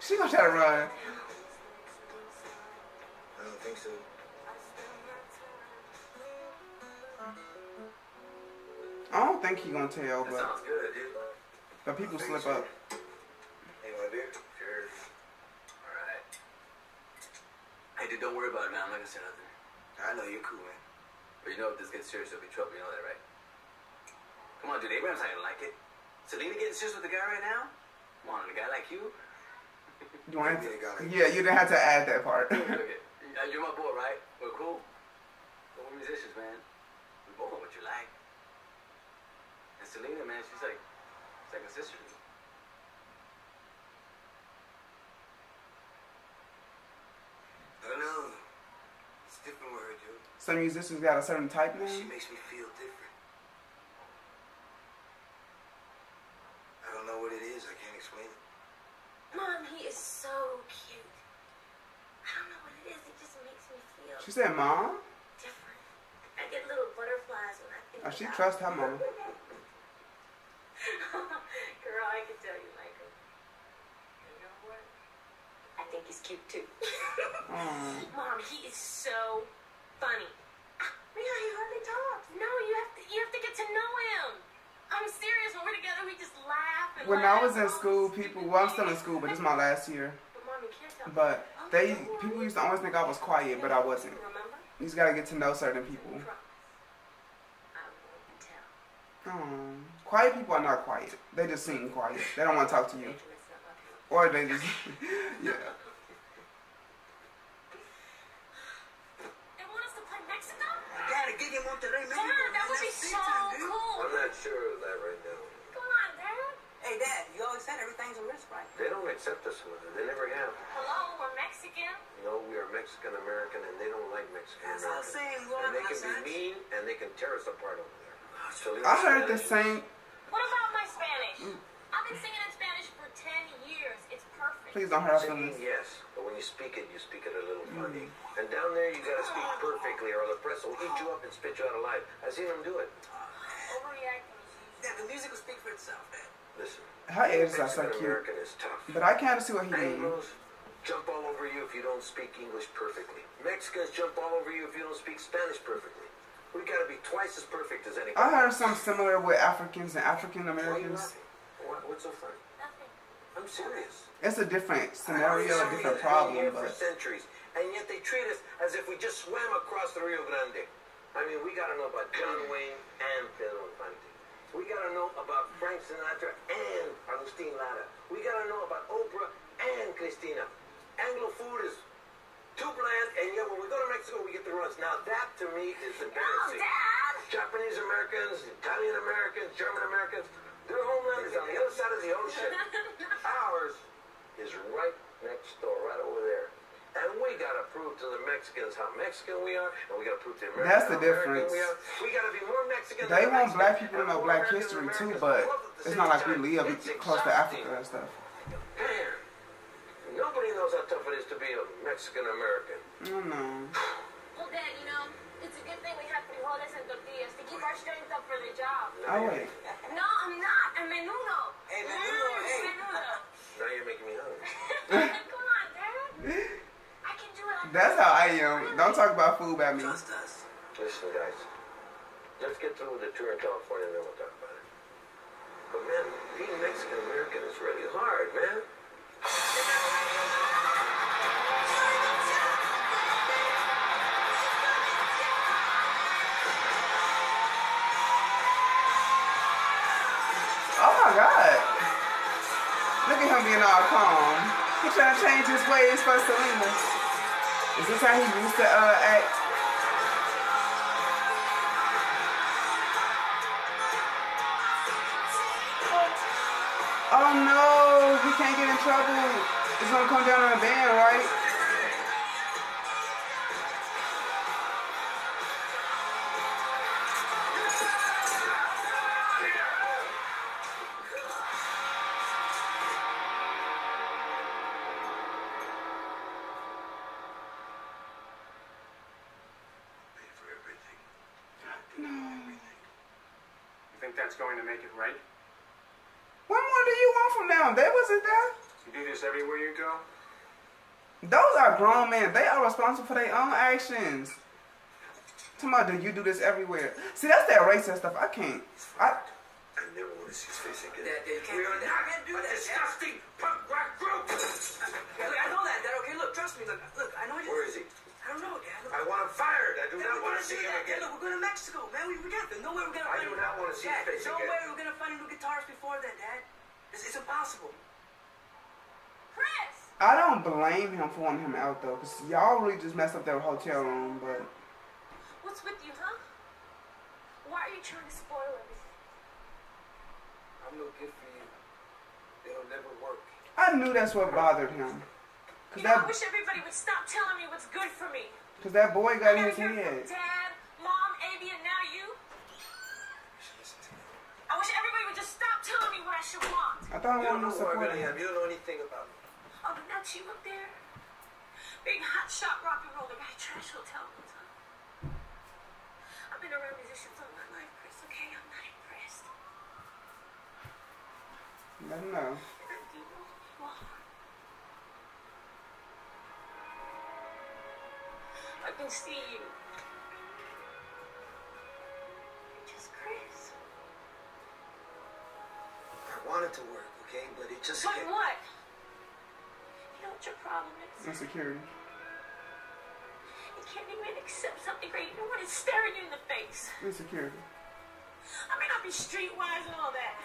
She gonna try to run. I don't think so. I don't think he gonna tell, That but sounds good, dude. but people slip up. Hey, want a beer? Sure. Alright. Hey, dude, don't worry about it, man. I'm not gonna say nothing. I know you're cool, man. But you know, if this gets serious, there'll be trouble. You know that, right? Come on, dude. Abraham's not gonna like it. Selena getting serious with the guy right now? On, a guy like you? You want it. Yeah, you didn't have to add that part. Look you're my boy, right? We're cool. But we're musicians, man. We both know what you like. And Selena, man, she's like, she's like a sister to me. I don't know. It's different with her, dude. Some musicians got a certain type She makes me feel different. I don't know what it is. I can't explain it. Mom, he is so cute. I don't know what it is. It just makes me feel She said, "Mom." different. I get little butterflies when I Oh, she her mama. Girl, I can tell you like him. You know what? I think he's cute too. Aw. Mm. Mom, he is so funny. Ah, Mia, he hardly talks. No, you have to you have to get to know him. I'm serious. When we're together, we just laugh and When I was in Oh, school, people. Well, I'm still in school, but it's my last year. But Mom, you can't tell. But oh, they people used to always think I was quiet, but I wasn't. You just gotta get to know certain people. Promise. I won't tell. Aw. Quiet people are not quiet. They just seem quiet. They don't want to talk to you, Benjamin's not about him. or they just yeah. They want us to play Mexico? Dad, gig in Monterrey, Mexico. Come on, that would be so cool. I'm not sure of that right now. Come on, Dad. Hey, Dad, you always said everything's a risk, right? They don't accept us, mother. They never have. Hello, we're Mexican. No, we are Mexican American, and they don't like Mexican That's what I'm saying. And they can be mean, and they can tear us apart over there. So I heard the same. What about my Spanish? I've been singing in Spanish for 10 years. It's perfect. Please don't hurt our Singing, yes, but when you speak it, you speak it a little mm. funny. And down there, you gotta speak oh. perfectly, or the press will eat you up and spit you out alive. I've seen them do it. Overreacting. Dad, the music will speak for itself, Dad. Listen, Her edges are so Mexican cute, American is tough. but I kind of see what he means. Anglos jump all over you if you don't speak English perfectly. Mexicans jump all over you if you don't speak Spanish perfectly. We gotta be twice as perfect as anybody. I heard something similar with Africans and African Why are you Americans. What, what's so funny? Nothing. I'm serious. It's a different scenario, a We've different been problem, here for centuries, and yet they treat us as if we just swam across the Rio Grande. I mean, we gotta know about John Wayne and Pedro Infante. We gotta know about Frank Sinatra and Agustin Lara. We gotta know about Oprah and Christina. Anglo food is too bland, and yet when we go to Mexico, we get the runs. Now that to me is No, embarrassing. Dad! Japanese Americans, Italian Americans, German Americans, their homeland is on the other side of the ocean. Ours is right next door, right over there. And we gotta prove to the Mexicans how Mexican we are, and we gotta prove to the Americans That's the how American difference. we are. We gotta be more Mexican they than want Mexican, black people to know black American history than too, but Both at the it's not like we live It's close to. Africa and stuff. Man, nobody knows how tough it is to be a Mexican American. I don't. Well, Dad, you know, it's a good thing we have frijoles and tortillas to keep our strength up for the job. Oh wait. No, I'm not. I'm menudo. Hey, menudo, Mm, hey. menudo. Now you're making me hungry. Come on, Dad. I can do it. That's how I am. Don't talk about food by me. Trust us. Listen, guys. Let's get through with the tour in California and then we'll talk about it. But man, being Mexican American is really hard, man. Oh my God. Look at him being all calm. He trying to change his ways for Selena. Is this how he used to uh, act? Oh no, can't get in trouble. It's gonna come down on a band, right? Grown men. They are responsible for their own actions. Come on, do you do this everywhere? See, that's that racist stuff. I can't. I, I never want to see his face again. That, that you can't, we are you not can't do a that. disgusting punk rock group. Yeah, look, I know that, Dad. Okay, look, trust me. Look, look, I know you. Where is he? I don't know, Dad. Look, I want him fired. I do Dad, not want gonna see him that. again. Dad, look, we're going to Mexico, man. We, we got this. No way we're gonna I find do not wanna see his Dad, face no again. way we're gonna find a new guitarist before then, Dad. It's, it's impossible. Chris! I don't blame him for wanting him out though, cause y'all really just messed up their hotel room. But What's with you, huh? Why are you trying to spoil everything? I'm no good for you. It'll never work. I knew that's what bothered him, cause You know, I wish everybody would stop telling me what's good for me. cause that boy got in gotta his hear from head. Dad, Mom, Abby, and now you. I wish everybody would just stop telling me what I should want. I thought I You don't wanted know to who I support really am. him. You don't know anything about me. Oh, but not you up there. Big hot shot rock and roller at a trash hotel one time. I've been around musicians all my life, Chris, okay? I'm not impressed. Let him know. And I do know you are. I can see you. You're just Chris. I want it to work, okay? But it just But what? Know what your problem is? Insecurity. You can't even accept something great. Know what? It's staring you in the face. Insecurity. I may not be streetwise and all that.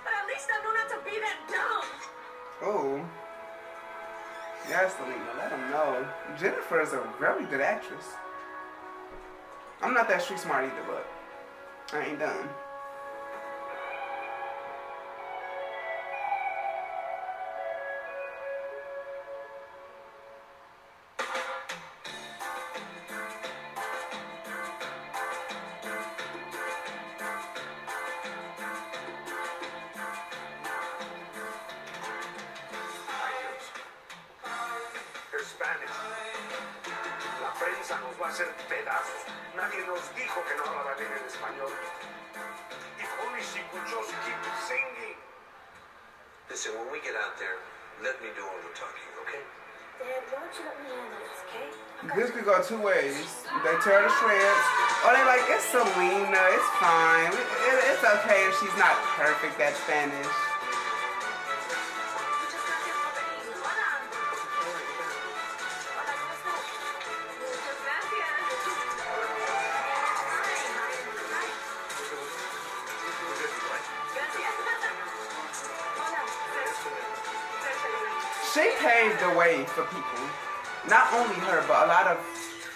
But at least I know not to be that dumb. Oh. Yes, Selena, let him know. Jennifer is a very good actress. I'm not that street smart either, but I ain't done. Hola. She paved the way for people. Not only her, but a lot of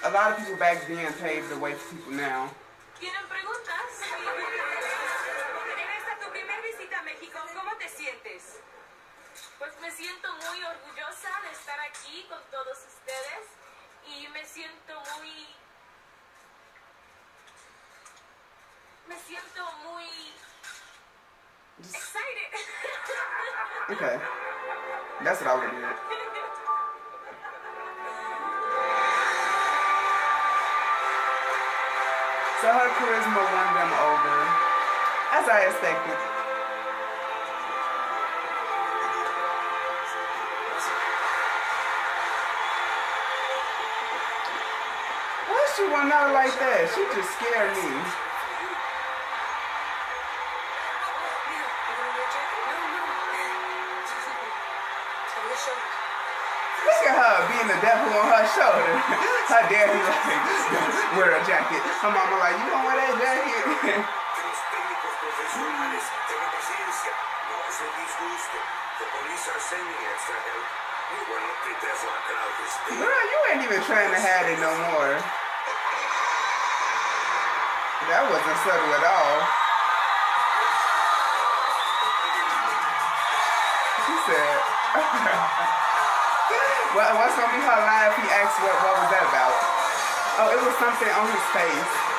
a lot of people back then paved the way for people now. Estar aquí con todos ustedes y me siento muy... Me siento muy... Excited. Okay. That's what I would do. So her charisma won them over. As I expected. like that. She just scared me. Look at her being the devil on her shoulder. her daddy like, wear a jacket. Her mama like, you don't wear that jacket. Girl, you ain't even trying to have it no more. That wasn't subtle at all. She said, well, what's going to be her life?" he asked, what, what was that about? Oh, it was something on his face.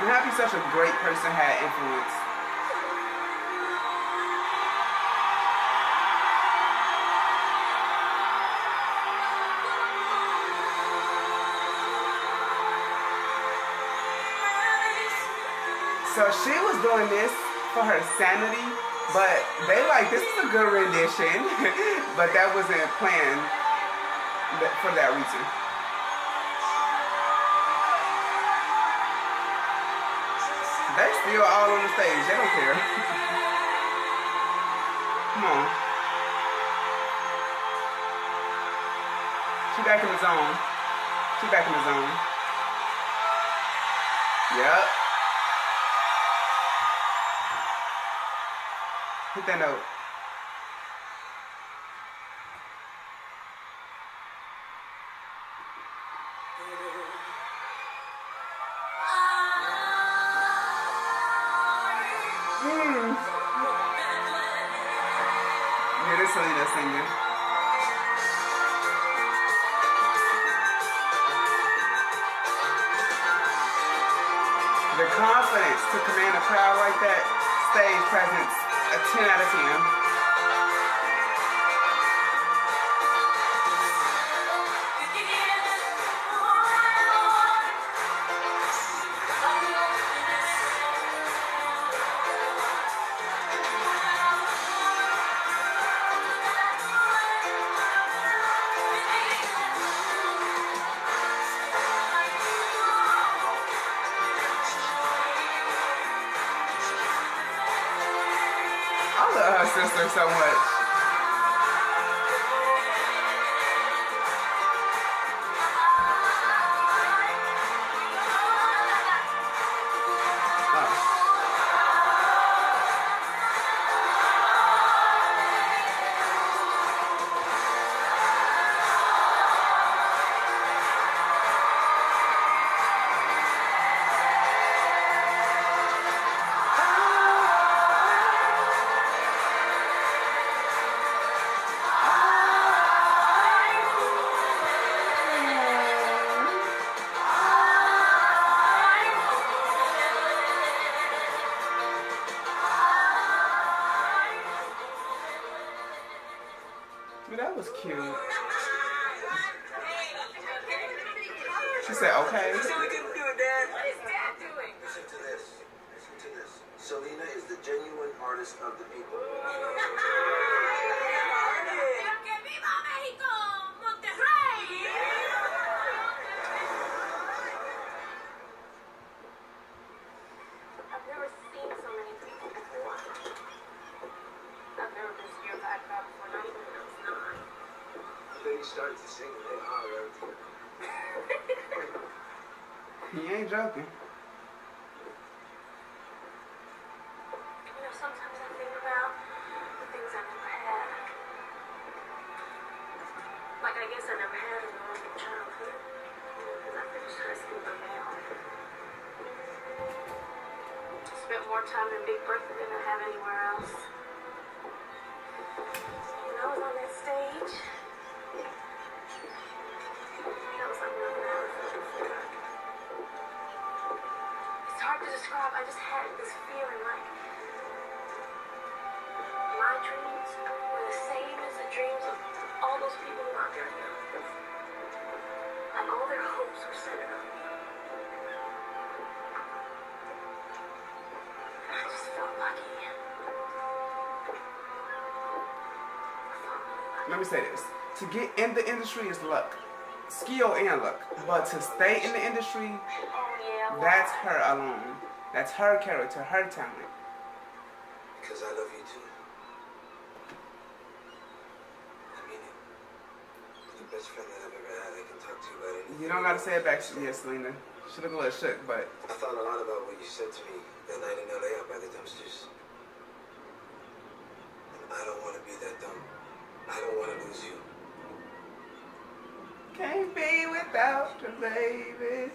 You have such a great person had influence. So she was doing this for her sanity, but they like, this is a good rendition, but that wasn't planned for that reason. Still all on the stage. They don't care. Come on. She back in the zone. She back in the zone. Yep. Hit that note. Stage presence, a 10 out of 10. More time in Big Bertha Let me say this. To get in the industry is luck. Skill and luck. But to stay in the industry, that's her alone. That's her character, her talent. Because I love you too. I mean it. You're the best friend that I've ever had. I can talk to you about anything. You don't gotta say it back to yes, Selena. She look a little but I thought a lot about what you said to me that night in LA out by the dumpsters. And I don't want to be that dumb. I don't want to lose you. can't be without you, baby.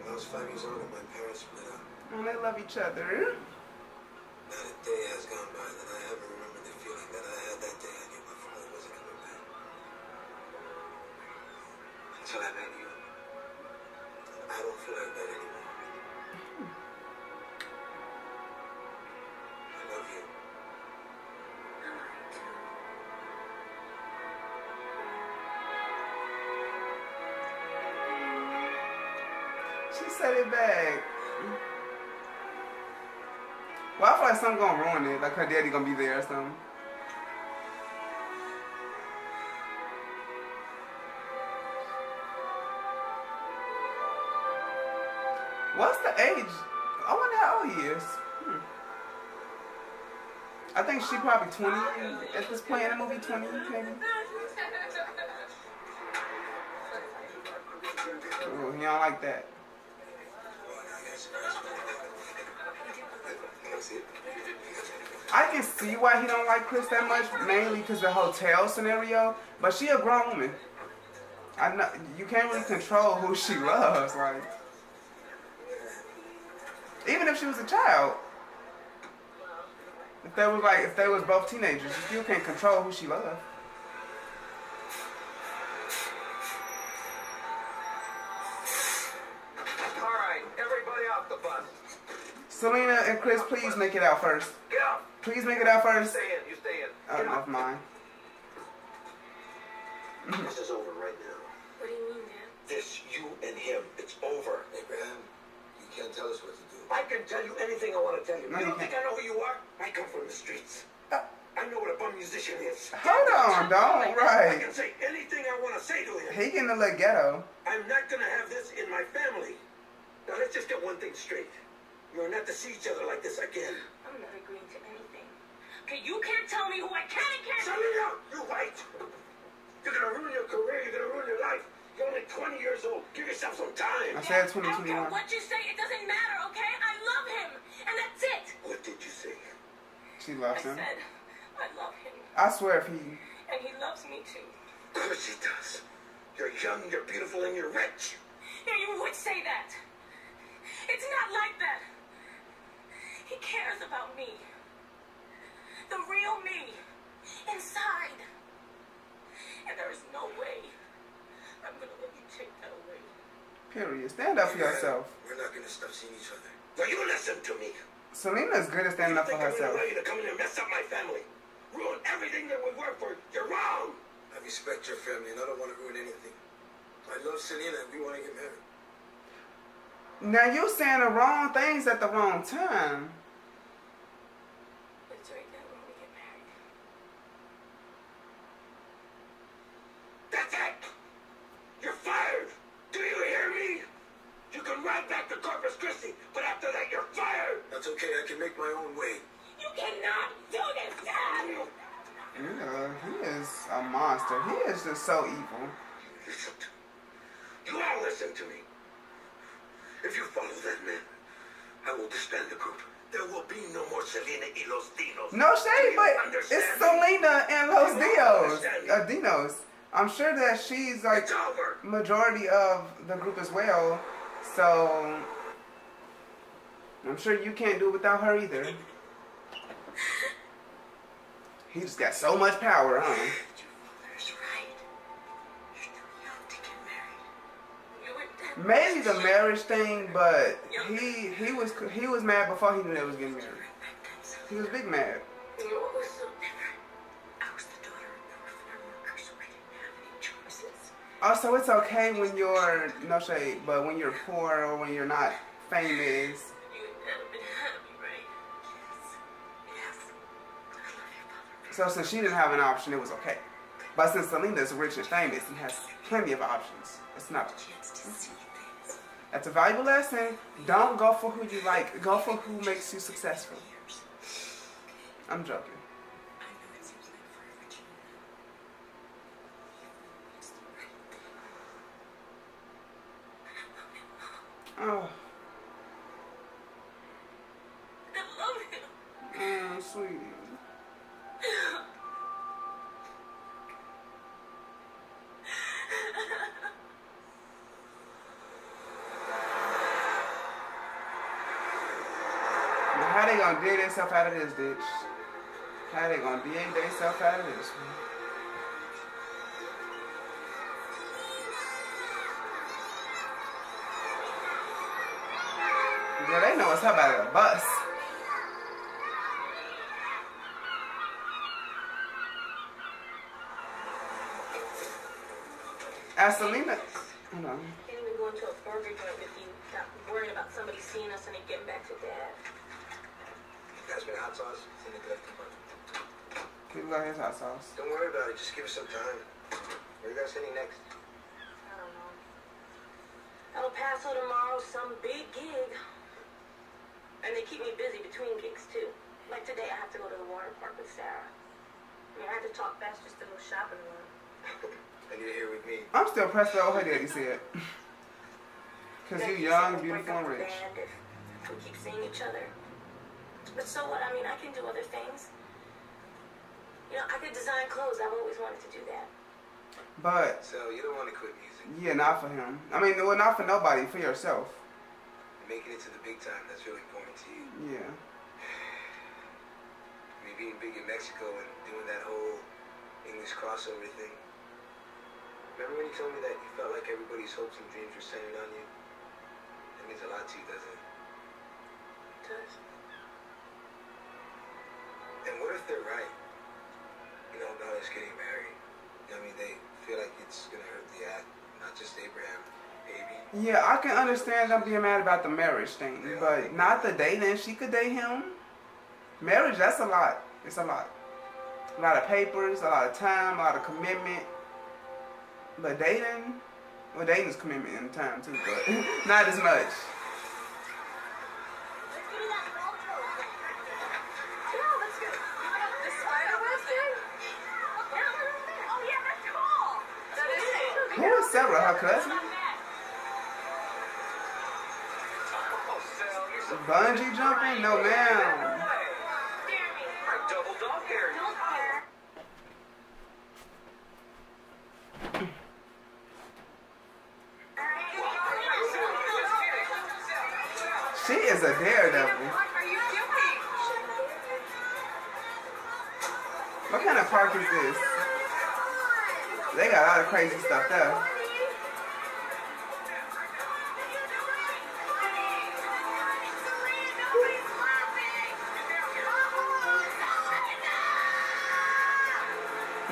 When I was five years old and my parents split up, And they love each other. not a day has gone by that I ever She said it back. Well, I feel like something gonna ruin it. Like her daddy gonna be there or something. What's the age I wonder how old he is. Hmm. I think she probably 20 at this point in the movie, 20 maybe. Oh, he don't like that. I can see why he don't like Chris that much, mainly because the hotel scenario. But she a grown woman. I know you can't really control who she loves, like even if she was a child. If they was like if they was both teenagers, you still can't control who she loves. All right, everybody off the bus. Selena and Chris, please make it out first. Get out. Please make it out You first. stay in. You stay in. Oh, Get never out. mind. This is over right now. What do you mean, Dad? This, you and him, it's over. Abraham, you can't tell us what to do. I can tell you anything I want to tell you. No, you you don't think I know who you are? I come from the streets. Uh, I know what a bum musician is. hold on, don't I can say anything I want to say to him. He getting a little ghetto. I'm not gonna have this in my family. Now let's just get one thing straight. You're not to see each other like this again. I'm not agreeing to anything. Okay, you can't tell me who I can and can't. Selena, you wait. You're gonna ruin your career. You're gonna ruin your life. You're only 20 years old. Give yourself some time. I said I don't care what you say. It doesn't matter, okay? I love him, and that's it. What did you say? She I loves him. said I love him, I swear if he and he loves me too. Of course he does. You're young, you're beautiful, and you're rich. Yeah, you would say that. It's not like that. He cares about me. The real me. Inside. And there is no way I'm gonna let you take that away. period. Stand up for yourself. We're not gonna stop seeing each other. Now you listen to me. Selena's good at standing you up for think I'm gonna herself. allow you to come in and mess up my family? Ruin everything that we work for? You're wrong. I respect your family and I don't want to ruin anything. I love Selena and we want to get married. Now you're saying the wrong things at the wrong time. It's right there when we get married. That's it. You're fired. Do you hear me? You can ride back to Corpus Christi, but after that, you're fired. That's okay, I can make my own way. You cannot do this, Dad! Yeah, he is a monster. He is just so evil. Listen to You all listen to me. If you follow that man, I will disband the group. There will be no more Selena y los Dinos. No shade, but it's? Selena and Los Dios. Uh, Dinos. I'm sure that she's like majority of the group as well. So I'm sure you can't do it without her either. He just got so much power, huh? Maybe the marriage thing, but he he was he was mad before he knew they was getting married. He was big mad. Also, it's okay when you're no shade, but when you're poor or when you're not famous. So since she didn't have an option, it was okay. But since Selena's rich and famous and has plenty of options, it's not. That's a valuable lesson. Don't go for who you like. Go for who makes you successful. I'm joking. I know it seems like forever to you now. It's the right thing. Oh, I love him. mm, sweetie. Gonna dig themselves out of this ditch? How they gonna dig themselves out of this? Yeah, they know what's up out of the bus. As Selena, hold on. Can't even go into a burger joint with you without worrying about somebody seeing us and then getting back to Dad. Pass me the hot sauce. It's in the glove compartment. People got his hot sauce. Don't worry about it, just give us some time. Where you guys heading next? I don't know. El Paso tomorrow, some big gig. And they keep me busy between gigs too. Like today, I have to go to the water park with Sarah. I mean, I had to talk fast just to go shopping alone. And you're here with me. I'm still pressed by what her daddy said. Cause you're young, we'll beautiful, and rich. we keep seeing each other. But so what? I mean, I can do other things. You know, I could design clothes. I've always wanted to do that. But So you don't want to quit music. yeah, not for him. I mean, well, not for nobody, for yourself. Making it to the big time, that's really important to you. Yeah. I mean, being big in Mexico and doing that whole English crossover thing. Remember when you told me that you felt like everybody's hopes and dreams were centered on you? That means a lot to you, doesn't it? Does. And what if they're right? You know, about us getting married. You know, I mean, they feel like it's gonna hurt the act, not just Abraham, baby. Yeah, I can understand them being mad about the marriage thing, but not the dating. She could date him. Marriage, that's a lot. It's a lot. A lot of papers, a lot of time, a lot of commitment. But dating, well, dating is commitment and time too, but not as much. Her cousin? Bungee jumping? No, ma'am. She is a daredevil. What kind of park is this? They got a lot of crazy stuff there.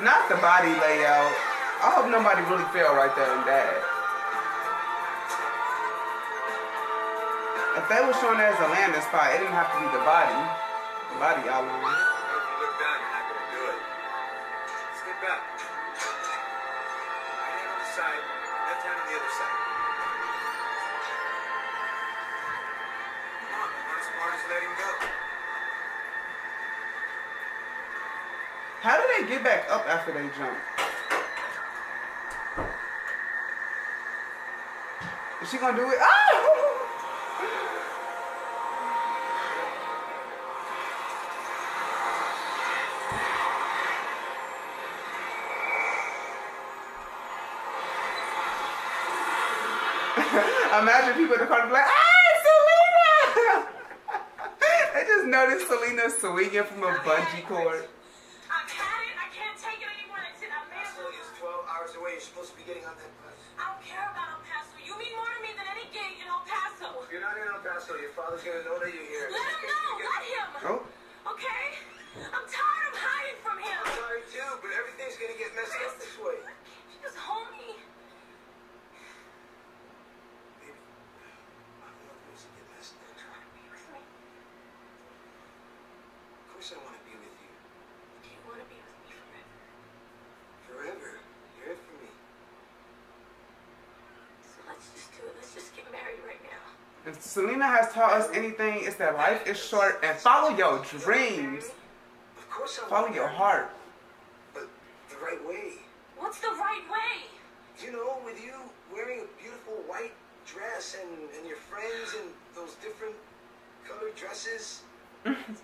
Not the body layout. I hope nobody really fell right there and died. If they were showing that as a landing spot, it didn't have to be the body. The body outline. They get back up after they jump? Is she gonna do it? Ah! Imagine people in the car be like, ah, Selena! they just noticed Selena swinging from a bungee cord. I've had it. I can't take it anymore. That's it. I'm Paso is 12 hours away. You're supposed to be getting on that bus. I don't care about El Paso. You mean more to me than any gig in El Paso. If you're not in El Paso, your father's gonna know that you're here. Let him know. Let him. Oh, Okay? I'm tired of hiding from him. I'm sorry too, but everything's gonna get messed up this way. Can't you just hold me? Baby, I want things to get messed up. Be with me. Of course I want to be with you. Do you want to be with me forever? Forever. You're it for me. So let's just do it. Let's just get married right now. if Selena has taught us anything, it's that life is short and follow your dreams. Of course I Follow your heart. But the right way. What's the right way? You know, with you wearing a beautiful white dress and, and your friends in those different colored dresses. Bridesmaids.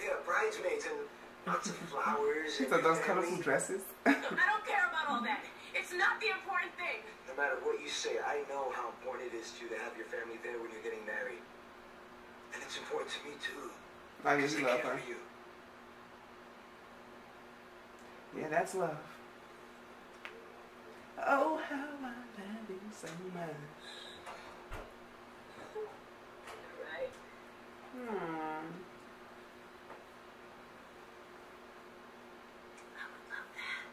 Yeah, bridesmaids and lots of flowers. She and those colorful dresses. I don't care about all that. It's not the important thing. No matter what you say, I know how important it is to you to have your family there when you're getting married. And it's important to me too. I just love her. you. Yeah, that's love. Oh, how I love you so much. Right. Hmm. I would love that.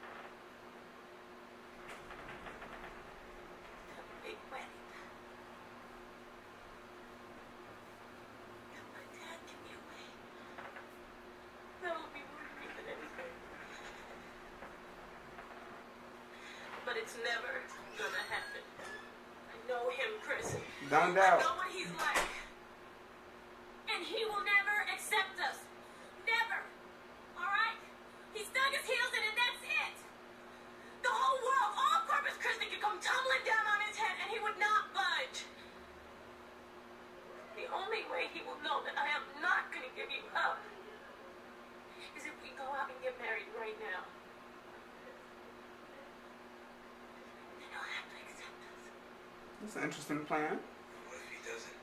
A big wedding. And my dad give me away. That'll be more to me than anything. But it's never gonna happen. I know him, Chris. Don't I doubt. know what he's like. and he will never accept us. Never. All right? He's dug his heels in, and that's it. The whole world, all Corpus Christi could come tumbling down on his head, and he would not budge. The only way he will know that I am not going to give you up is if we go out and get married right now. Then he'll have to accept us. That's an interesting plan. What if he doesn't?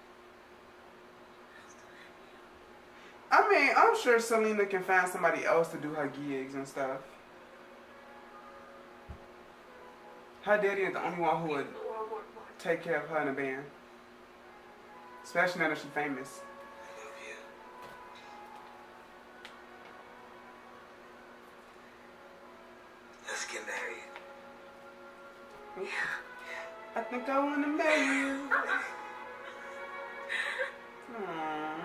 I mean, I'm sure Selena can find somebody else to do her gigs and stuff. Her daddy is the only one who would World War One. take care of her in a band. Especially now that she's famous. I think I want to marry you. Aww.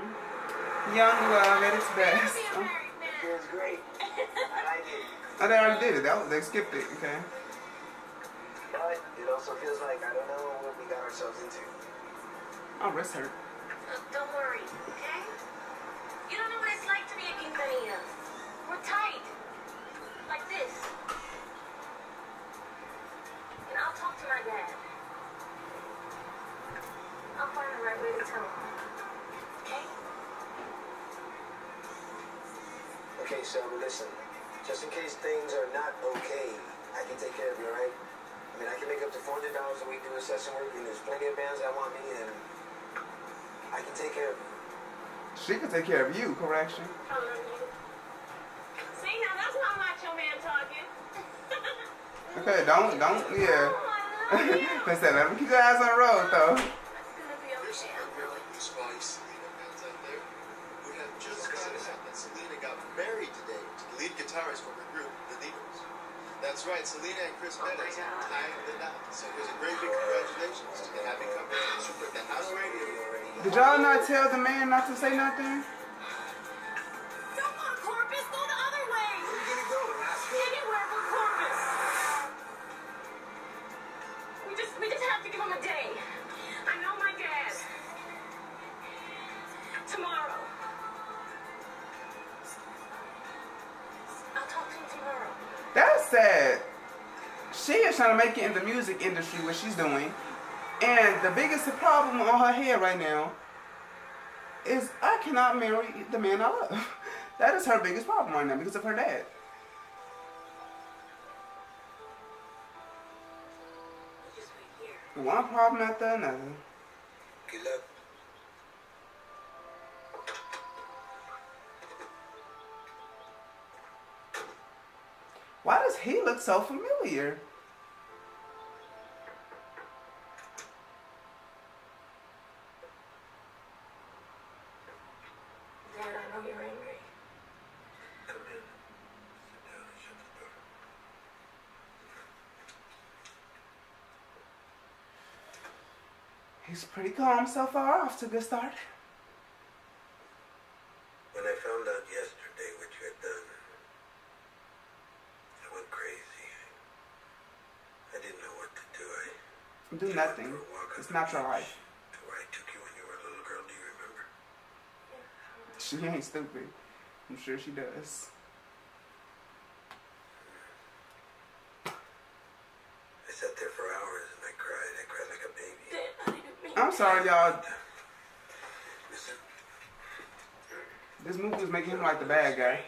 Young love at its best. Be Oh, married man. Great. I like it. oh, they already did it. That was, they skipped it. Okay. But it also feels like I don't know what we got ourselves into. Oh, my wrist hurt. Look, don't worry, okay? You don't know what it's like to be a quintanilla. We're tight. Like this. And I'll talk to my dad. I'll find the right way to tell him. Okay? Okay, so listen. Just in case things are not okay, I can take care of you, alright? I mean, I can make up to $400 a week doing session work, and there's plenty of bands that want me, and I can take care of you. She can take care of you, correction. I love you. See, now that's not macho man talking. Okay, don't, don't, yeah. Oh, I love you. I said, let me keep your eyes on the road, though. It's gonna be There's some okay. really spotty Selena fans out there who have just found out that Selena got married today to the lead guitarist from her group, The Needles. That's right, Selena and Chris Oh Perez tied the knot. So here's a great big congratulations to the happy couple. Did y'all not tell the man not to say nothing? Industry, what she's doing. And the biggest problem on her head right now is I cannot marry the man I love. That is her biggest problem right now because of her dad. We'll just wait here. One problem after another. Good luck. Why does he look so familiar? Dad, I know you're angry. Come in. Sit down and shut the door. He's pretty calm so far. Off to a good start. When I found out yesterday what you had done, I went crazy. I didn't know what to do. I Do nothing. It's not your life. to where I took you when you were a little girl. Do you remember? She ain't stupid. I'm sure she does. I sat there for hours and I cried. I cried like a baby. Dad, I didn't mean I'm sorry, y'all. This movie is making him like the bad guy.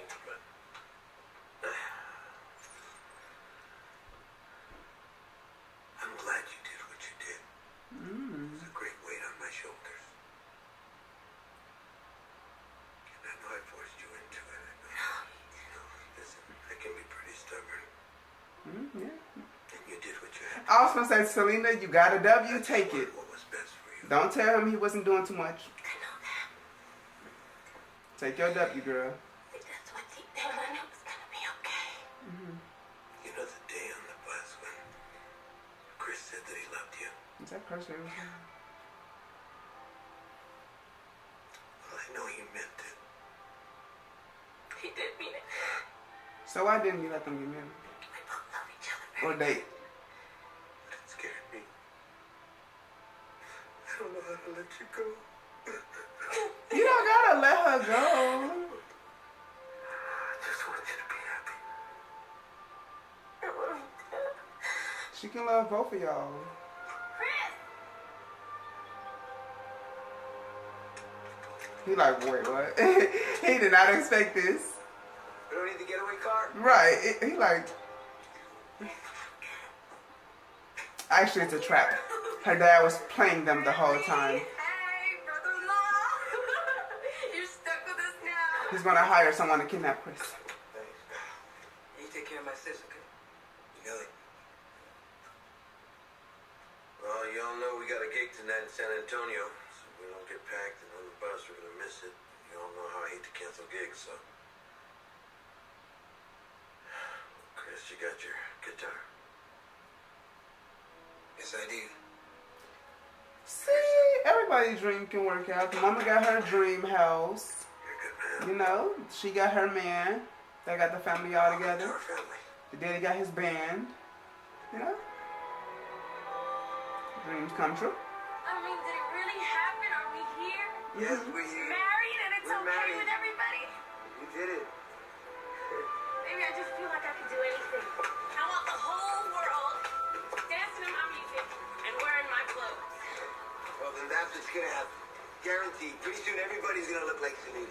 I'm glad you did what you did. Mm. It's a great weight on my shoulders. And I know I forced you into it. I know. You know, listen, I can be pretty stubborn. Mm, yeah. And you did what you had to I was gonna say, Selena, you got a W, take it. What was best for you? Don't tell him he wasn't doing too much. I know that. Take your W, girl. But that's what deep down I know it's gonna be okay. Mm-hmm. You know the day on the bus when Chris said that he loved you? Is that curse word? Well, I know he meant it. He did mean it. So why didn't you let them get married? We both love each other Or date? But it scared me. I don't know how to let you go. You don't gotta let her go. I just want you to be happy. I love you, She can love both of y'all. Chris! He like, wait, what? he did not expect this. We don't need the getaway car? Right. He like. Actually, it's a trap. Her dad was playing them the whole time. Hey, brother-in-law. You're stuck with us now. He's gonna hire someone to kidnap Chris. You take care of my sister, okay? Nelly. Well, you all know we got a gig tonight in San Antonio. So if we don't get packed and on the bus, we're gonna miss it. You all know how I hate to cancel gigs, so. Chris, you got your guitar. Yes, I do. See, everybody's dream can work out. Mama got her dream house. You're a good man. You know, she got her man. They got the family all together. Our family. The daddy got his band. You know? Dreams come true. I mean, did it really happen? Are we here? Yes, we're here. Married and it's We're okay married. with everybody? You did it. Maybe I just feel like I could do anything. Well, then that's what's gonna happen. Guaranteed. Pretty soon everybody's gonna look like Selena.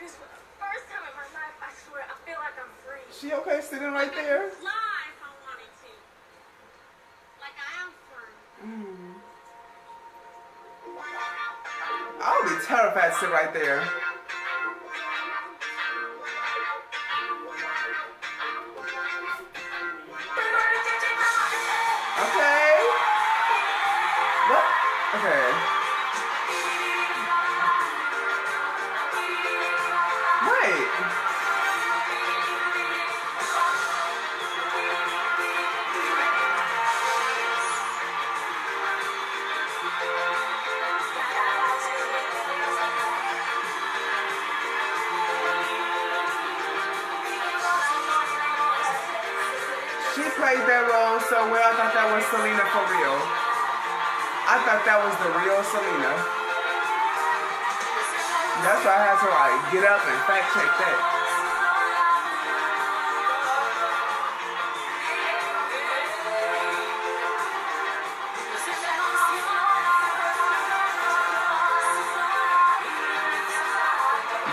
Chris, for the first time in my life, I swear, I feel like I'm free. She okay sitting right there? Fly if I wanted to. Like I am free. Mm. I would be terrified to sit right there. Selena for real. I thought that was the real Selena. That's why I had to like get up and fact check that.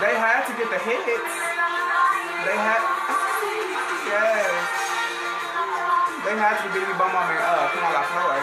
They had to get the hits. They had. Yes. They had to me bum on me. Uh, Como La Flor.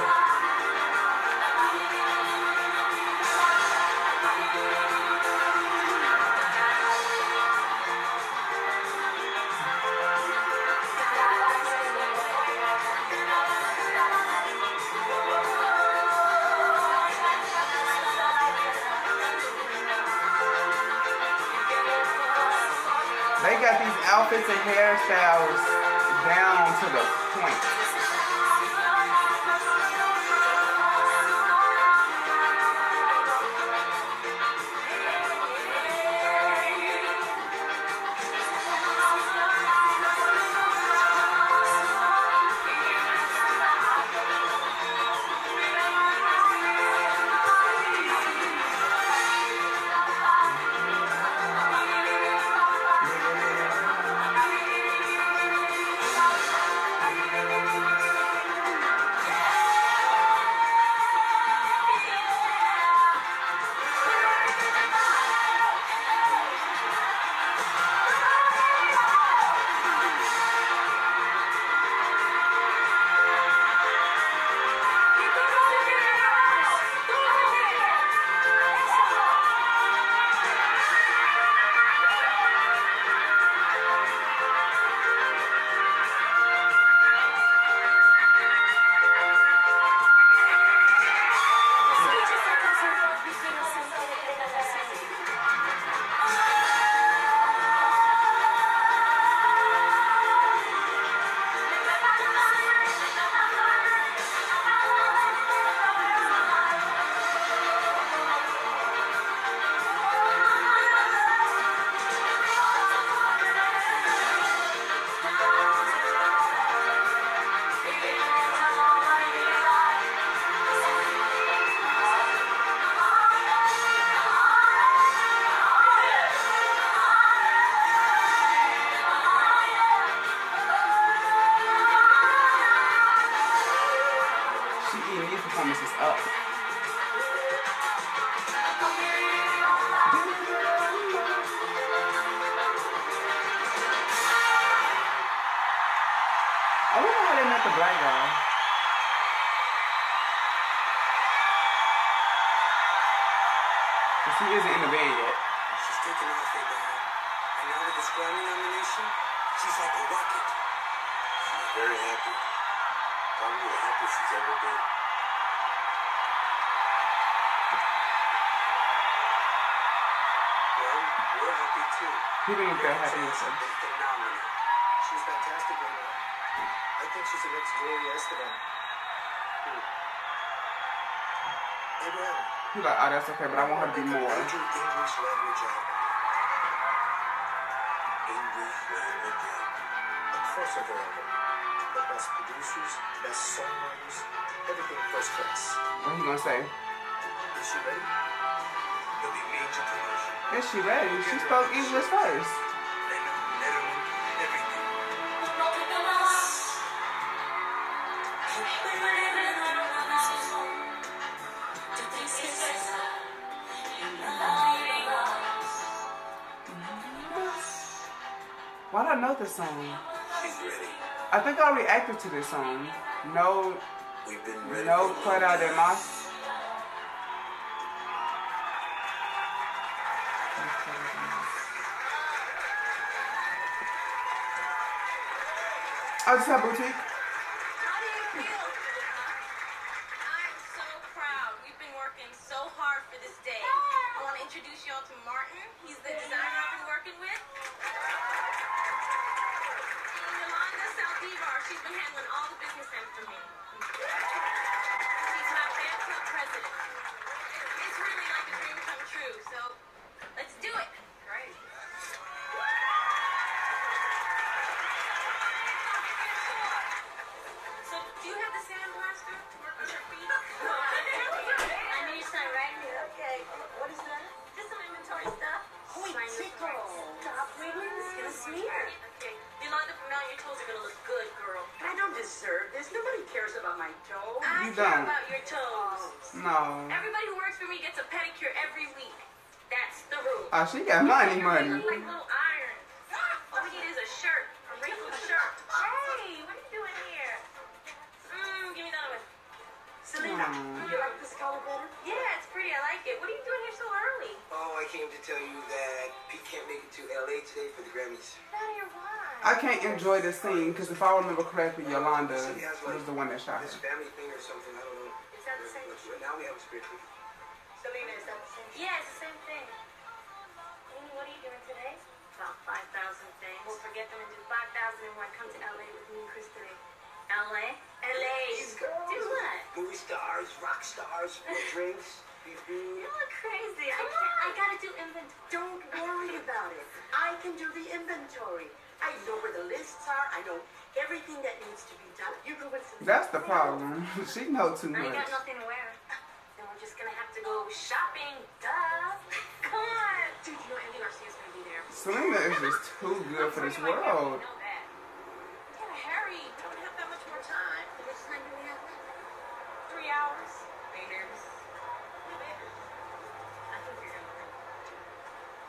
They got these outfits and hairstyles down to the point. Okay, but I want her to be more. major English language album. English language album. A crossover album. The best producers, best songwriters, everything first class. What he gonna say? Is she ready? There'll be major. Is she ready? She spoke English first. This song? I think I reacted to this song. No, We've been ready. no for fuera de más. I just have boutique. Mm. Oh, I came to tell you that Pete can't make it to LA today for the Grammys. Out here, why? I can't enjoy this scene because if I remember correctly, Yolanda was the one that shot This her. family thing or something, I don't know. Is that the same? But now we have a spiritual. Selena, is that the same? Yeah, it's the same thing. Amy, what are you doing today? About 5,000 things. We'll forget them and do 5,001. Come to LA with me and Chris today. LA? LA. These girls. Do what? Movie stars, rock stars, drinks, be food. You look crazy. I can't. I gotta do inventory. Don't worry about it. I can do the inventory. I know where the lists are. I know everything that needs to be done. You go with some. That's the problem. she knows too much. I ain't got nothing to wear. Then we're just gonna have to go shopping. Duh. Come on. Dude, you know Andy Garcia's gonna be there. Selena is just too good for this world. Know that. We. We have that much more time. How much time do we have left? Three hours. Waiters. We waiters. I think you're gonna win.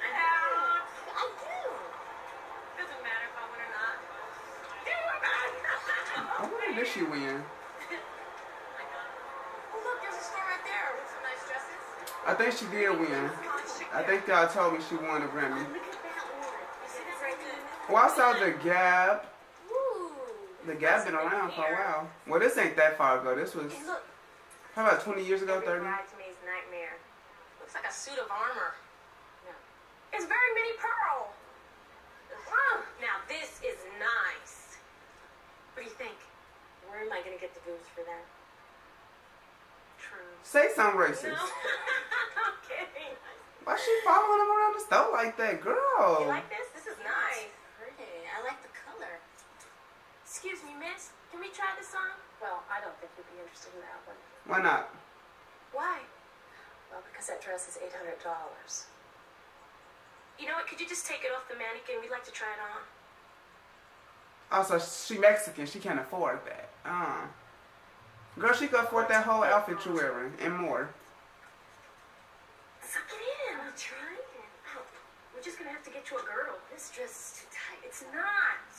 I do. Doesn't matter if I win or not. I wonder did she win? Oh, look, there's a store right there with some nice dresses. I think she did win. I think y'all told me she won a Grammy. Oh, Look at that one. You see this right there? Well, I saw the Gap. Ooh. The Gap been around for a while. Well, this ain't that far ago. This was how about 20 years ago, 30? Bridesmaid's nightmare. Looks like a suit of armor. No. It's very Minnie Pearl. Huh. Now this is nice. What do you think? Where am I to get the booze for that? True. Say something racist. No. I'm kidding. Why she following him around the store like that, girl? You like this? This is nice. Pretty. I like the color. Excuse me, miss. Can we try this on? Well, I don't think you'd be interested in that one. Why not? Why? Well, because that dress is $800. You know what? Could you just take it off the mannequin? We'd like to try it on. Also, she Mexican. She can't afford that. Uh. Girl, she could afford that whole outfit you're wearing and more. Suck it in. I'm trying. Oh, we're just gonna have to get you a girl. This dress is too tight. It's not.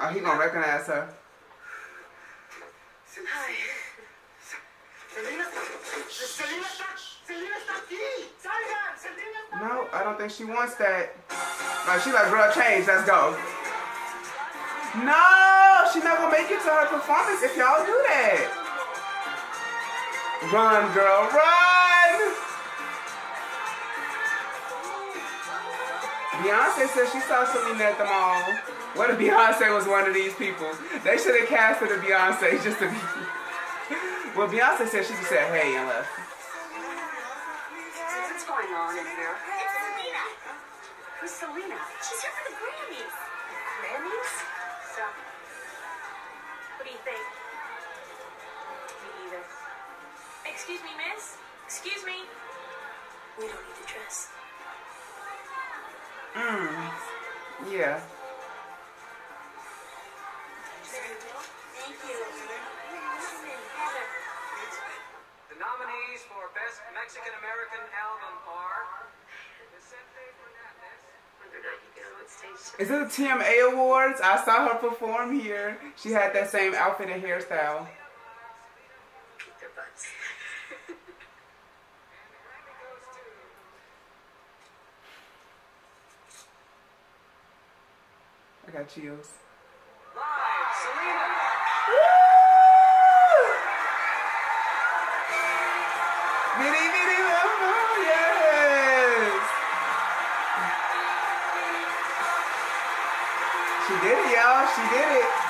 Oh, he gonna recognize her. Hi. Selena, Selena está, Selena está aquí. Salgan, Selena está No, I don't think she wants that. Like she like, girl, change, let's go. No, she not gonna make it to her performance if y'all do that. Run, girl, run! Beyonce said she saw Selena at the mall. What if Beyonce was one of these people? They should have casted a Beyonce just to be. well, Beyonce said she just said hey and left. What's going on in here? It's Selena. Who's Selena? She's here for the Grammys. Grammys? So, what do you think? Me either. Excuse me, miss. Excuse me. We don't need to dress. Mmm. Yeah. Thank you. The nominees for Best Mexican American Album are Vicente Fernandez. Whether or not you get on stage. Is it the TMA Awards? I saw her perform here. She had that same outfit and hairstyle. Kick their butts. I got chills. She did it.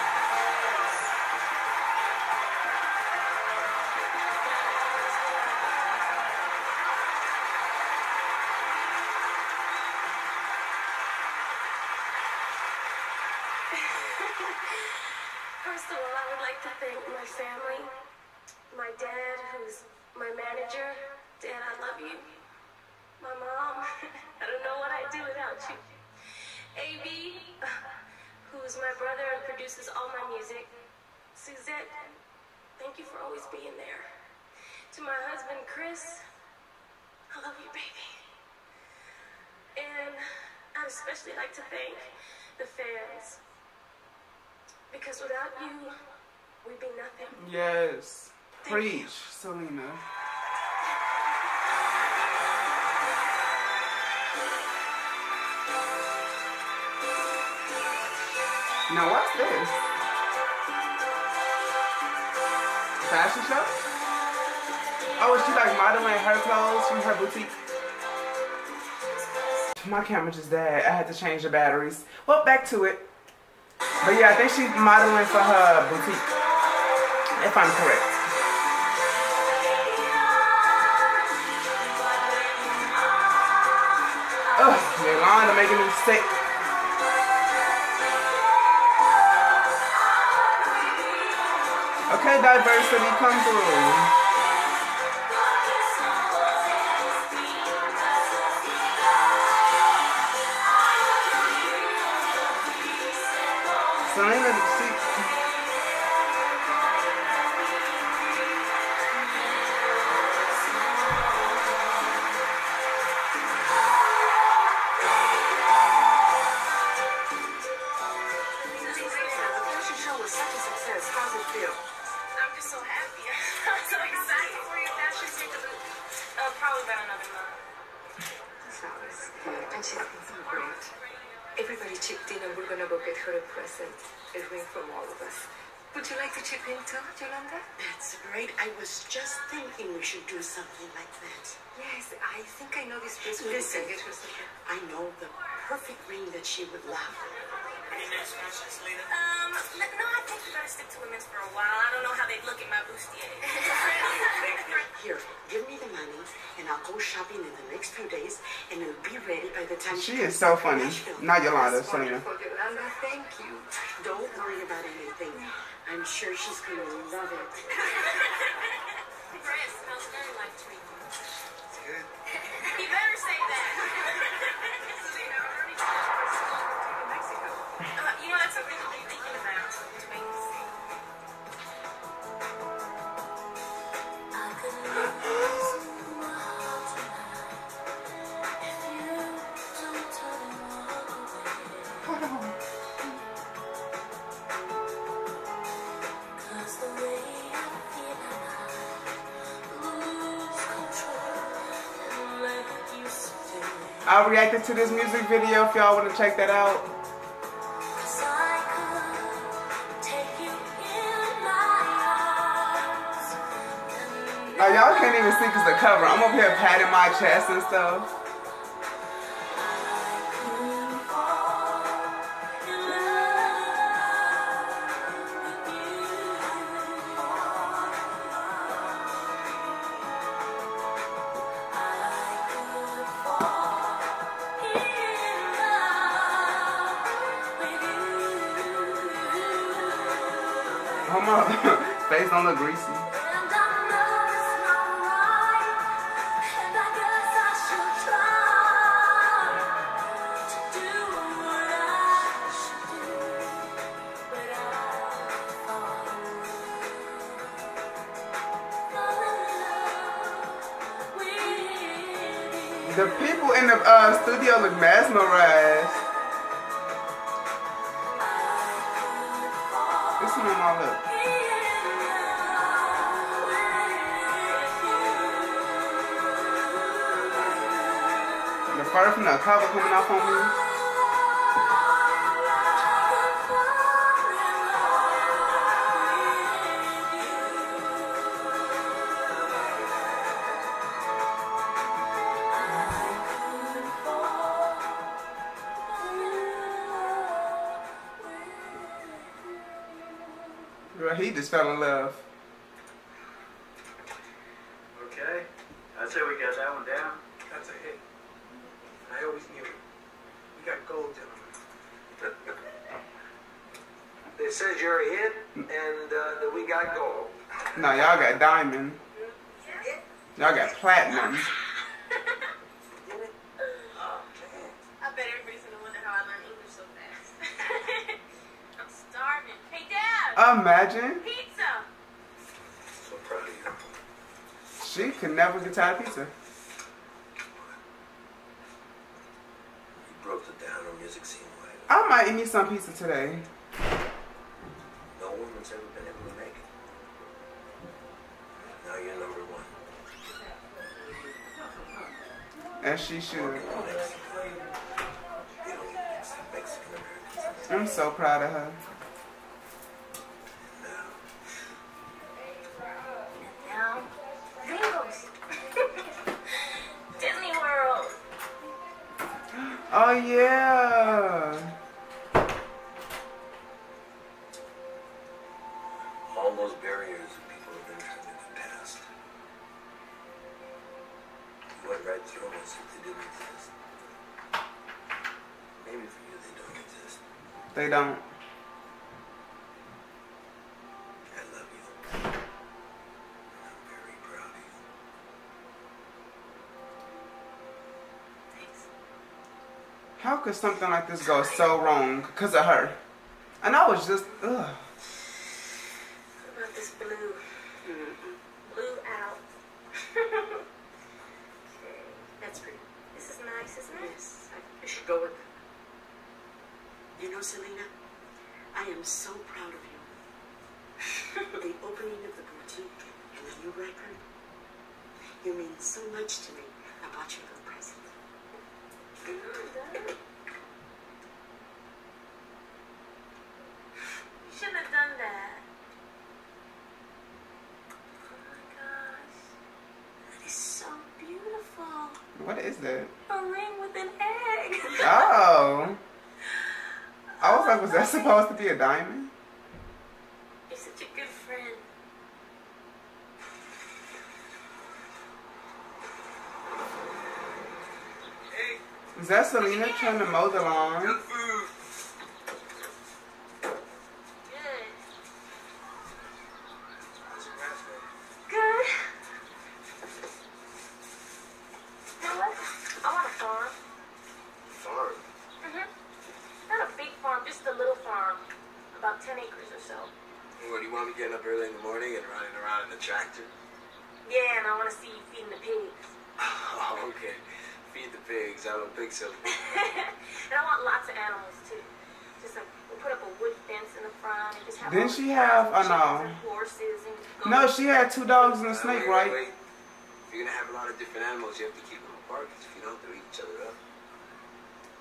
My camera just died. I had to change the batteries. Well, back to it. But yeah, I think she's modeling for her boutique. If I'm correct. Ugh, Yolanda making me sick. Okay, diversity, come through. Yes, I think I know this place. where we Listen, can get her something. I know the perfect ring that she would love. Any next fashion, Selena? Um, n- no, I think we better stick to women's for a while. I don't know how they'd look at my bustier. Here, give me the money, and I'll go shopping in the next few days, and it'll be ready by the time she is so funny. from Nashville. Not Yolanda, That's Selena. Thank you. Don't worry about anything. I'm sure she's gonna love it. Dress smells very like treatment. Good. I reacted to this music video if y'all want to check that out. Oh, y'all can't even see because the cover. I'm over here patting my chest and stuff. Just fell in love. Okay. I'd say we got that one down. That's a hit. I always knew it. We got gold, gentlemen. They said you're a hit and uh, that we got gold. No, y'all got diamond. Y'all got platinum. I bet everybody's gonna wonder how I learned English so fast. I'm starving. Hey, Dad! Imagine. Pizza! So proud of you. She could never get tired of pizza. You broke the down on music scene wide. I might eat me some pizza today. No woman's ever been able to make it. Now you're number one. As she should. Working on Mexico. You don't even mix Mexican Americans. I'm so proud of her. All those barriers that people have been trying to get past. You went right through them as if they didn't exist. Maybe for you they don't exist. They don't. I love you. And I'm very proud of you. How could something like this go so wrong because of her? And I was just, ugh. What about this blue? Blue out. okay, that's pretty. This is nice, isn't it? Yes, I, I should go with it. You know, Selena, I am so proud of you. the opening of the boutique and the new record, you mean so much to me. I bought you a little present. You shouldn't have done that. Oh my gosh. That is so beautiful. What is that? A ring with an egg. Oh. I was like, was that supposed to be a diamond? You're such a good friend. Is that Selena trying to mow the lawn? good food. Good. How's your grass going? Good. You know what? I want a farm. Farm. Mm-hmm. Not a big farm, just a little farm. About 10 acres or so. What, do you want me getting up early in the morning and running around in the tractor? Yeah, and I want to see you feeding the pigs. Oh, okay. Feed the pigs. I don't think so. and I want lots of animals too. Just like we'll put up a wood fence in the front and just have. Didn't all she have- cows and oh, no. chickens and horses and No, she had two dogs and a snake, wait, wait, right? wait. If you're gonna have a lot of different animals, you have to keep them apart. 'cause if you don't, they'll eat each other up.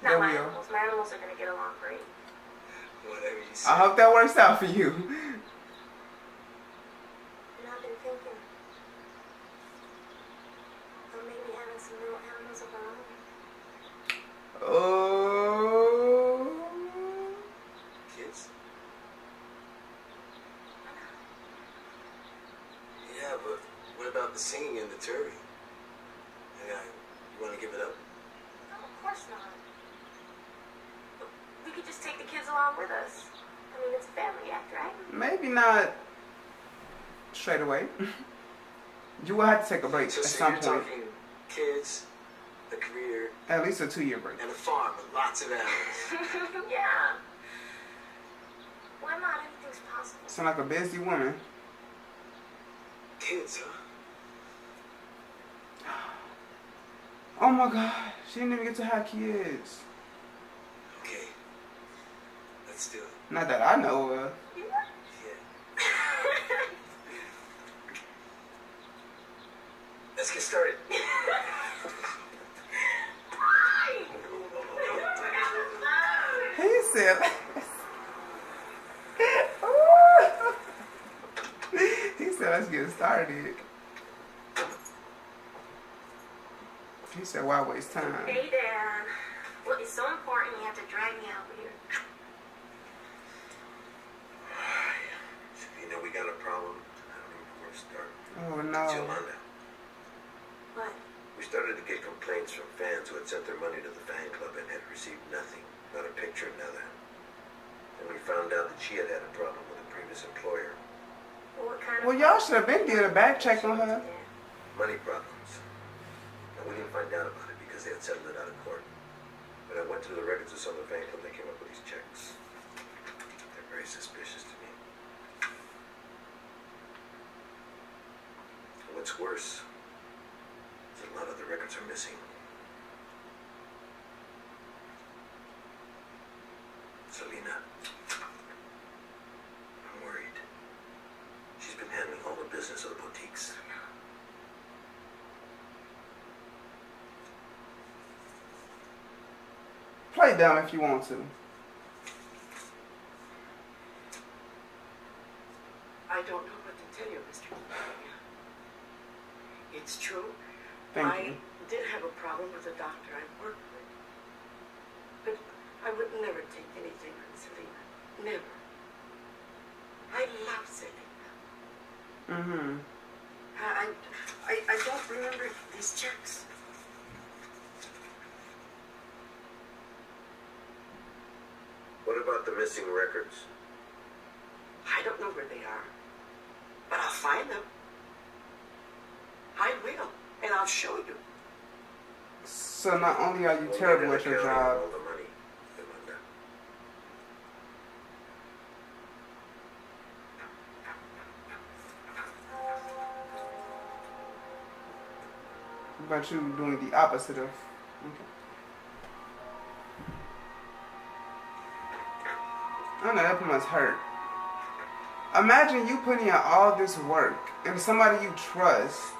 That Not my will. animals. My animals are gonna get along great. Whatever you say. I hope that works out for you. And I've been thinking of maybe having some little animals of our own. Oh. Kids? Yeah, but what about the singing and the touring? Yeah, you want to give it up? No, of course not. We could just take the kids along with us. I mean, it's a family act, right? Maybe not straight away. You will have to take a break So, at some you're point. talking kids, a career, At least a two year break. and a farm with lots of animals. yeah. Why not? Anything's possible. Sound like a busy woman. Kids, huh? Oh my god, she didn't even get to have kids. Okay. Let's do it. Not that I know of. Yeah. Let's get started. He said. he said, let's get started. He said, why waste time? Hey, Dad. Well, it's so important you have to drag me out here. You know we got a problem. I don't even know where to start. Oh no. Yolanda. What? We started to get complaints from fans who had sent their money to the fan club and had received nothing, not a picture, nothing. And we found out that she had had a problem with a previous employer. Well, what kind Well, y'all should have been did a back check on her. Money problems. And we didn't find out about it because they had settled it out of court. But I went through the records of some of the fan club, they came up with these checks. They're very suspicious to me. And what's worse is that lot of the records are missing. Selena, I'm worried. She's been handling all the business of the boutiques. Play dumb if you want to. I don't know what to tell you, Mr. Quintanilla. It's true. Thank I you. did have a problem with a doctor I worked with. But I would never take anything from Selena. Never. I love Selena. Mm-hmm. I, I, I don't remember these checks. What about the missing records? I don't know where they are. But I'll find them. I will. And I'll show you. So not only are you terrible at your job, but you doing the opposite of. Okay. I know that must hurt. Imagine you putting in all this work and somebody you trust.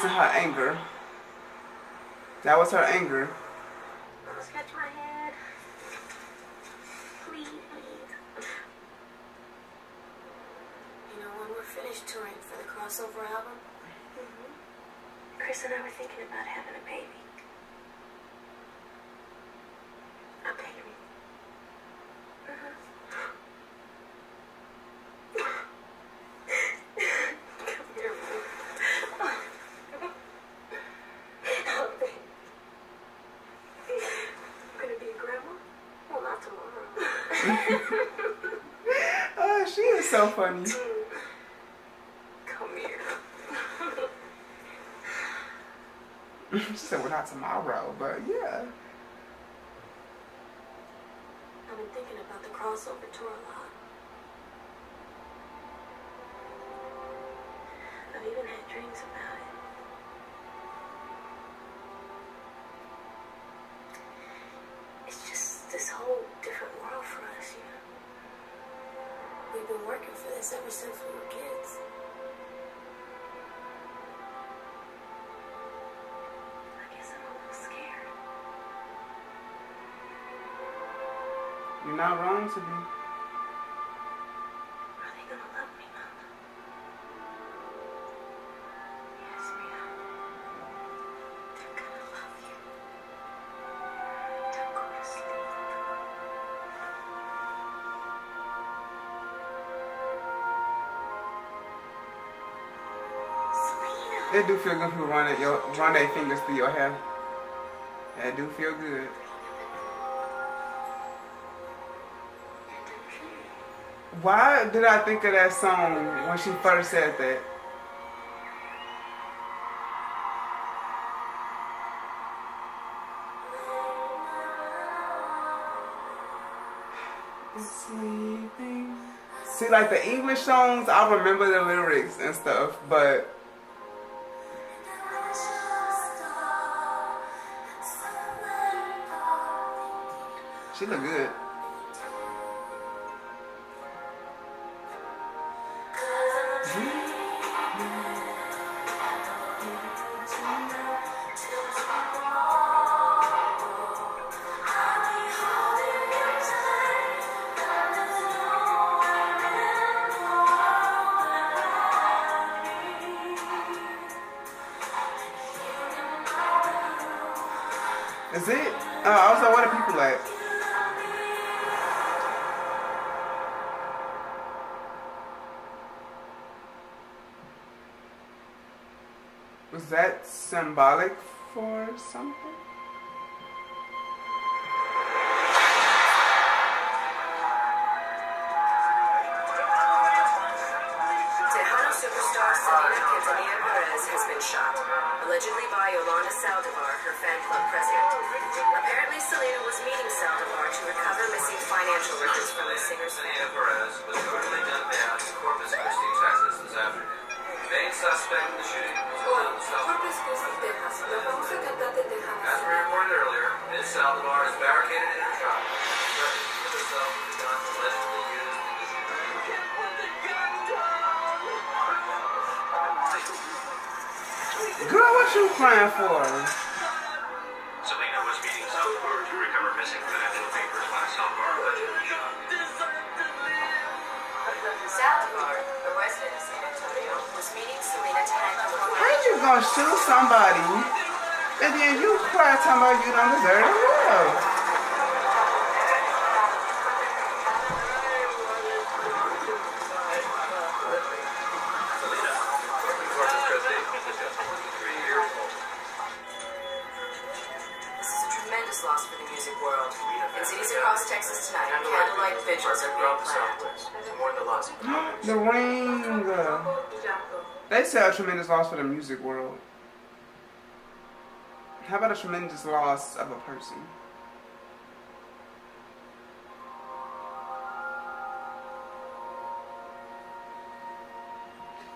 That was her anger. That was her anger. Scratch my head. Please, please. You know, when we're finished touring for the crossover album, mm-hmm. Chris and I were thinking about having a baby. A baby. Come here, baby. Help me. I'm gonna be a grandma? Well, not tomorrow. Oh, she is so funny. Come here. she said, well, not tomorrow, but yeah. I've been thinking about the crossover tour a lot. Been working for this ever since we were kids. I guess I'm a little scared. You're not wrong to be. It do feel good to run, it, your, run their fingers through your hair. That do feel good. Why did I think of that song when she first said that? Sleeping. See, like the English songs, I remember the lyrics and stuff, but she look good. Shoot somebody and then you cry talking about you don't deserve love? Selena, about a tremendous loss for the music world? How about a tremendous loss of a person?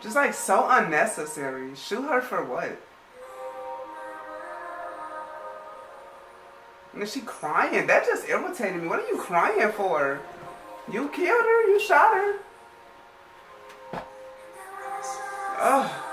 Just like so unnecessary. Shoot her for what? And is she crying? That just irritated me. What are you crying for? You killed her. You shot her. Ugh.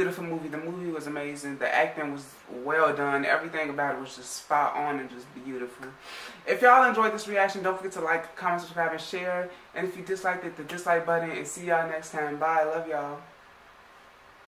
Beautiful movie. The movie was amazing. The acting was well done. Everything about it was just spot on and just beautiful. If y'all enjoyed this reaction, don't forget to like, comment, subscribe, and share. And if you disliked it, the dislike button. And see y'all next time. Bye. Love y'all.